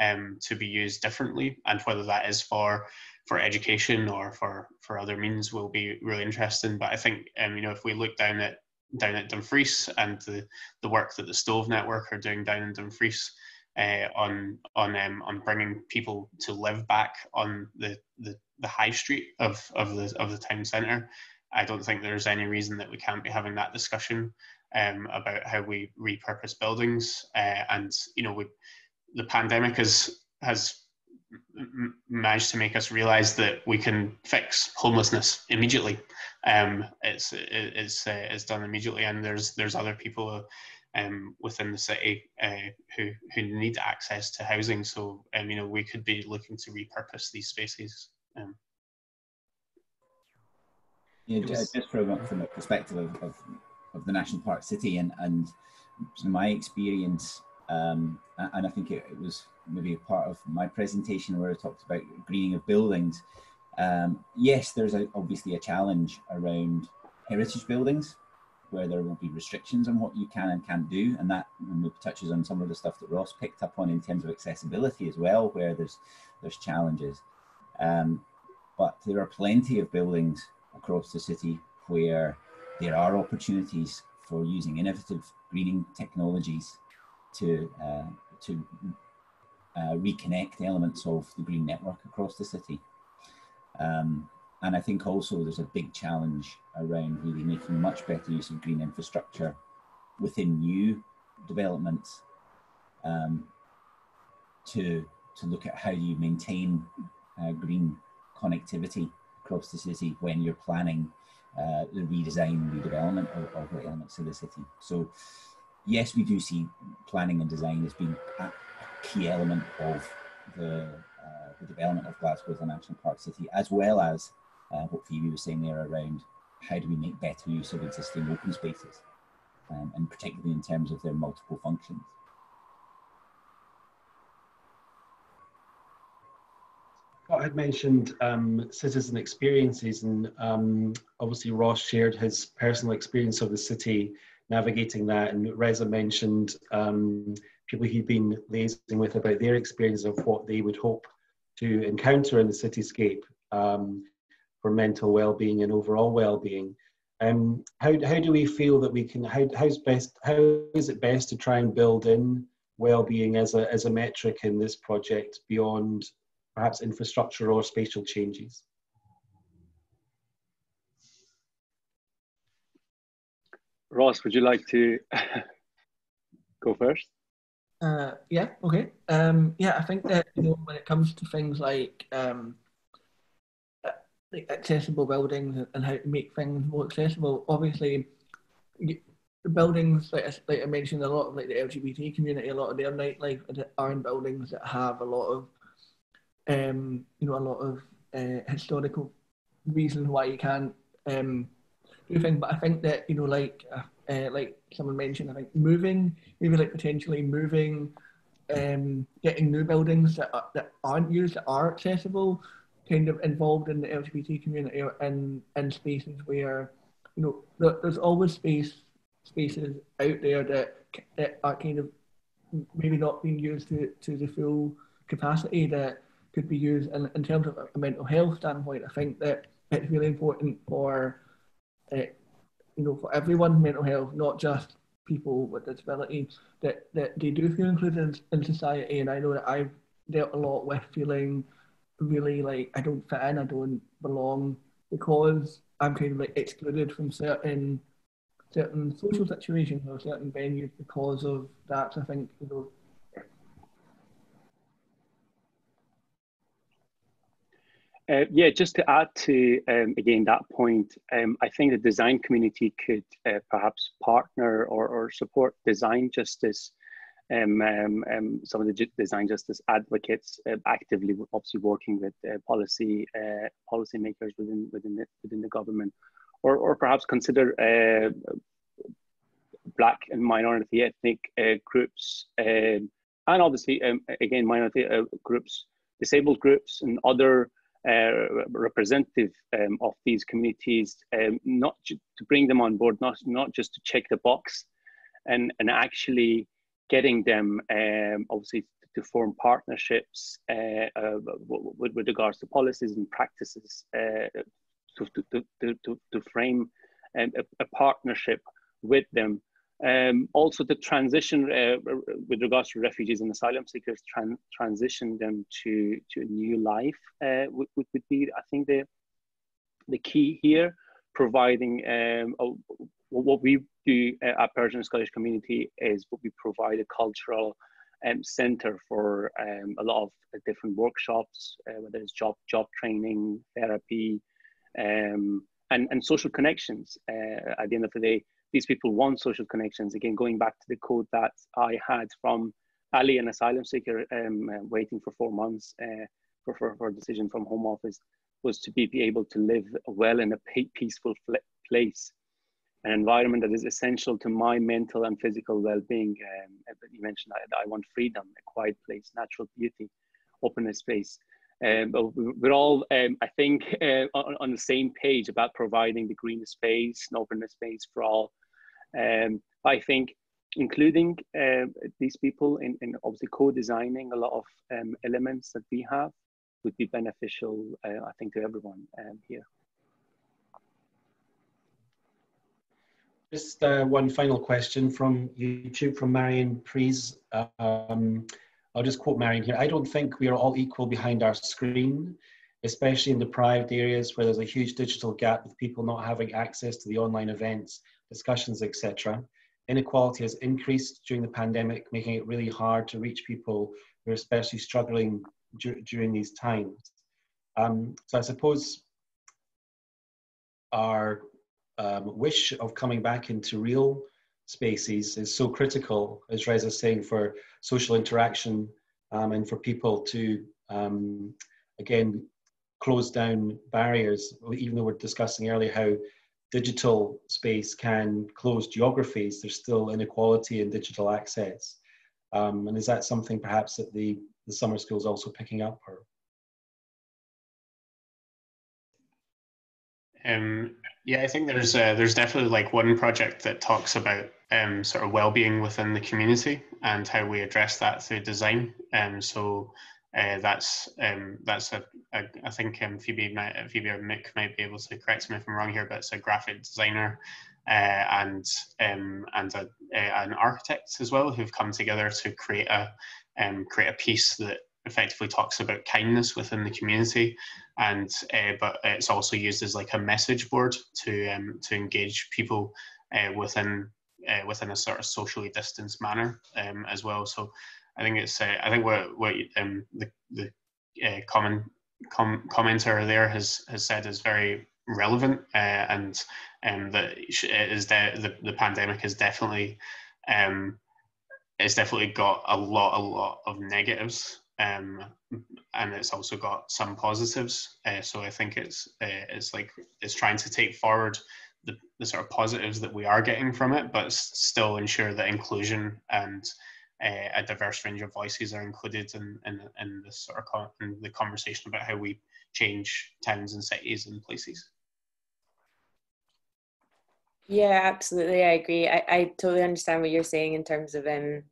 um, to be used differently. And whether that is for for education or for for other means will be really interesting. But i think um, you know if we look down at down at dumfries and the the work that the stove network are doing down in dumfries uh, on on um, on bringing people to live back on the, the the high street of of the of the town centre I don't think there's any reason that we can't be having that discussion um, about how we repurpose buildings. Uh, and you know, we, the pandemic has has managed to make us realize that we can fix homelessness immediately. Um, it's it's uh, it's done immediately, and there's there's other people. Um, within the city uh, who who need access to housing, so um, you know we could be looking to repurpose these spaces. Um, yeah, was... just from, from the perspective of, of, of, the national park city and, and my experience, um, and I think it, it, was maybe a part of my presentation where I talked about greening of buildings. Um, yes, there's a, obviously a challenge around heritage buildings where there will be restrictions on what you can and can't do, and that touches on some of the stuff that Ross picked up on in terms of accessibility as well, where there's there's challenges. Um, but there are plenty of buildings across the city where there are opportunities for using innovative greening technologies to, uh, to uh, reconnect elements of the green network across the city. Um, and I think also there's a big challenge around really making much better use of green infrastructure within new developments um, to, to look at how you maintain uh, green connectivity across the city when you're planning uh, the redesign redevelopment of, of elements of the city. So yes, we do see planning and design as being a key element of the, the development of Glasgow as a national park city, as well as uh, what Phoebe was saying there around how do we make better use of existing open spaces, um, and particularly in terms of their multiple functions. I had mentioned um, citizen experiences, and um, obviously Ross shared his personal experience of the city navigating that. And Reza mentioned um, people he'd been liaising with about their experience of what they would hope to encounter in the cityscape um, for mental well-being and overall well-being. Um, how, how do we feel that we can, how, how's best, how is it best to try and build in well-being as a, as a metric in this project beyond perhaps infrastructure or spatial changes? Ross, would you like to <laughs> go first? Uh, yeah, okay. Um, yeah, I think that you know when it comes to things like um, like accessible buildings and how to make things more accessible. Obviously, the buildings like I, like I mentioned, a lot of like the LGBT community, a lot of their nightlife are in buildings that have a lot of, um, you know, a lot of uh, historical reasons why you can't um, do. But I think that you know, like uh, uh, like someone mentioned, I think moving, maybe like potentially moving, um, getting new buildings that are, that aren't used that are accessible kind of involved in the LGBT community and in spaces where you know there's always space spaces out there that, that are kind of maybe not being used to, to the full capacity that could be used and in terms of a mental health standpoint I think that it's really important for uh, you know for everyone mental health not just people with disabilities that, that they do feel included in, in society and I know that I've dealt a lot with feeling really like I don't fit in, I don't belong because I'm kind of like excluded from certain certain social situations or certain venues because of that. I think you know. Uh, yeah, just to add to um, again that point, um, I think the design community could uh, perhaps partner or, or support design justice um, um, um, some of the design justice advocates uh, actively obviously working with uh, policy uh, policymakers within within the, within the government, or, or perhaps consider uh, black and minority ethnic uh, groups, um, and obviously again minority groups, disabled groups, and other representative um, of these communities, not to bring them on board, not not just to check the box, and and actually getting them um, obviously to form partnerships uh, uh, with, with, regards to policies and practices uh, to, to, to, to, frame a, a, partnership with them. Um, also, the transition uh, with regards to refugees and asylum seekers, tran transition them to, to a new life uh, would, would be, I think, the, the key here, providing um, what we do at Persian Scottish community is what we provide a cultural um, center for um, a lot of uh, different workshops, uh, whether it's job job training, therapy, um, and and social connections. Uh, at the end of the day, these people want social connections. Again, going back to the quote that I had from Ali, an asylum seeker, um, uh, waiting for four months uh, for, for, for a decision from Home Office, was to be, be able to live well in a peaceful place an environment that is essential to my mental and physical well-being. Um, you mentioned I, I, want freedom, a quiet place, natural beauty, openness space. Um, we're all, um, I think, uh, on, on, the same page about providing the green space and openness space for all. Um, I think including uh, these people in, in obviously co-designing a lot of um, elements that we have would be beneficial, uh, I think, to everyone um, here. Just uh, one final question from YouTube from Marion Pries. Um, I'll just quote Marion here. I don't think we are all equal behind our screen, especially in deprived areas where there's a huge digital gap with people not having access to the online events, discussions, etc. Inequality has increased during the pandemic, making it really hard to reach people who are especially struggling during these times. Um, so I suppose our um, wish of coming back into real spaces is so critical, as Reza is saying, for social interaction um, and for people to, um, again, close down barriers, even though we're discussing earlier how digital space can close geographies, there's still inequality in digital access. Um, and is that something perhaps that the, the summer school is also picking up? Or? Um, Yeah, I think there's uh, there's definitely like one project that talks about um, sort of well-being within the community and how we address that through design. Um, so uh, that's um, that's a, a I think um, Phoebe Phoebe or Mook might be able to correct me if I'm wrong here, but it's a graphic designer uh, and um, and a, a, an architect as well who've come together to create a um, create a piece that effectively talks about kindness within the community. And uh, but it's also used as like a message board to um, to engage people uh, within uh, within a sort of socially distanced manner um, as well. So i think it's uh, i think what what um, the the uh, common com- commenter there has has said is very relevant uh, and um, that is the, the the pandemic has definitely um, it's definitely got a lot a lot of negatives um, and it's also got some positives. Uh, so I think it's uh, it's like it's trying to take forward the, the sort of positives that we are getting from it, but still ensure that inclusion and uh, a diverse range of voices are included in in, in this sort of in the conversation about how we change towns and cities and places. Yeah, absolutely. I agree. I, I totally understand what you're saying in terms of um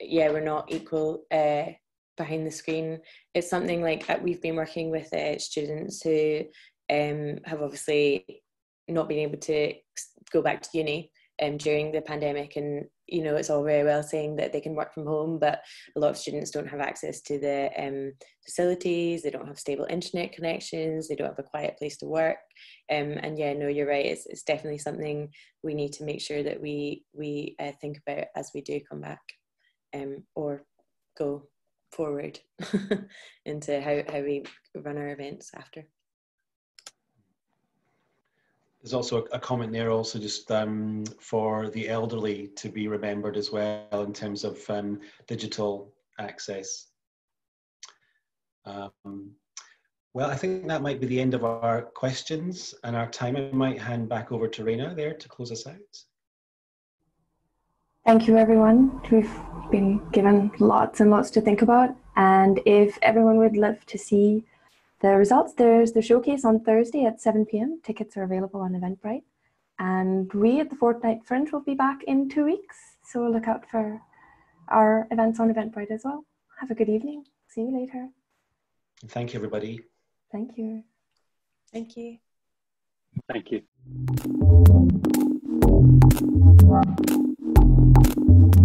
yeah, we're not equal uh behind the screen. It's something like we've been working with uh, students who um, have obviously not been able to go back to uni um, during the pandemic and you know it's all very well saying that they can work from home but a lot of students don't have access to the um, facilities they don't have stable internet connections they don't have a quiet place to work um, and yeah no you're right it's, it's definitely something we need to make sure that we we uh, think about as we do come back um, or go forward <laughs> into how, how we run our events after. There's also a comment there also just um, for the elderly to be remembered as well in terms of um, digital access. Um, well, I think that might be the end of our questions and our time. I might hand back over to Raina there to close us out. Thank you, everyone. We've been given lots and lots to think about. And if everyone would love to see the results, there's the showcase on Thursday at 7 p.m. Tickets are available on Eventbrite. And we at the Fortnight Fringe will be back in two weeks. So look out for our events on Eventbrite as well. Have a good evening. See you later. Thank you, everybody. Thank you. Thank you. Thank you. Thank you.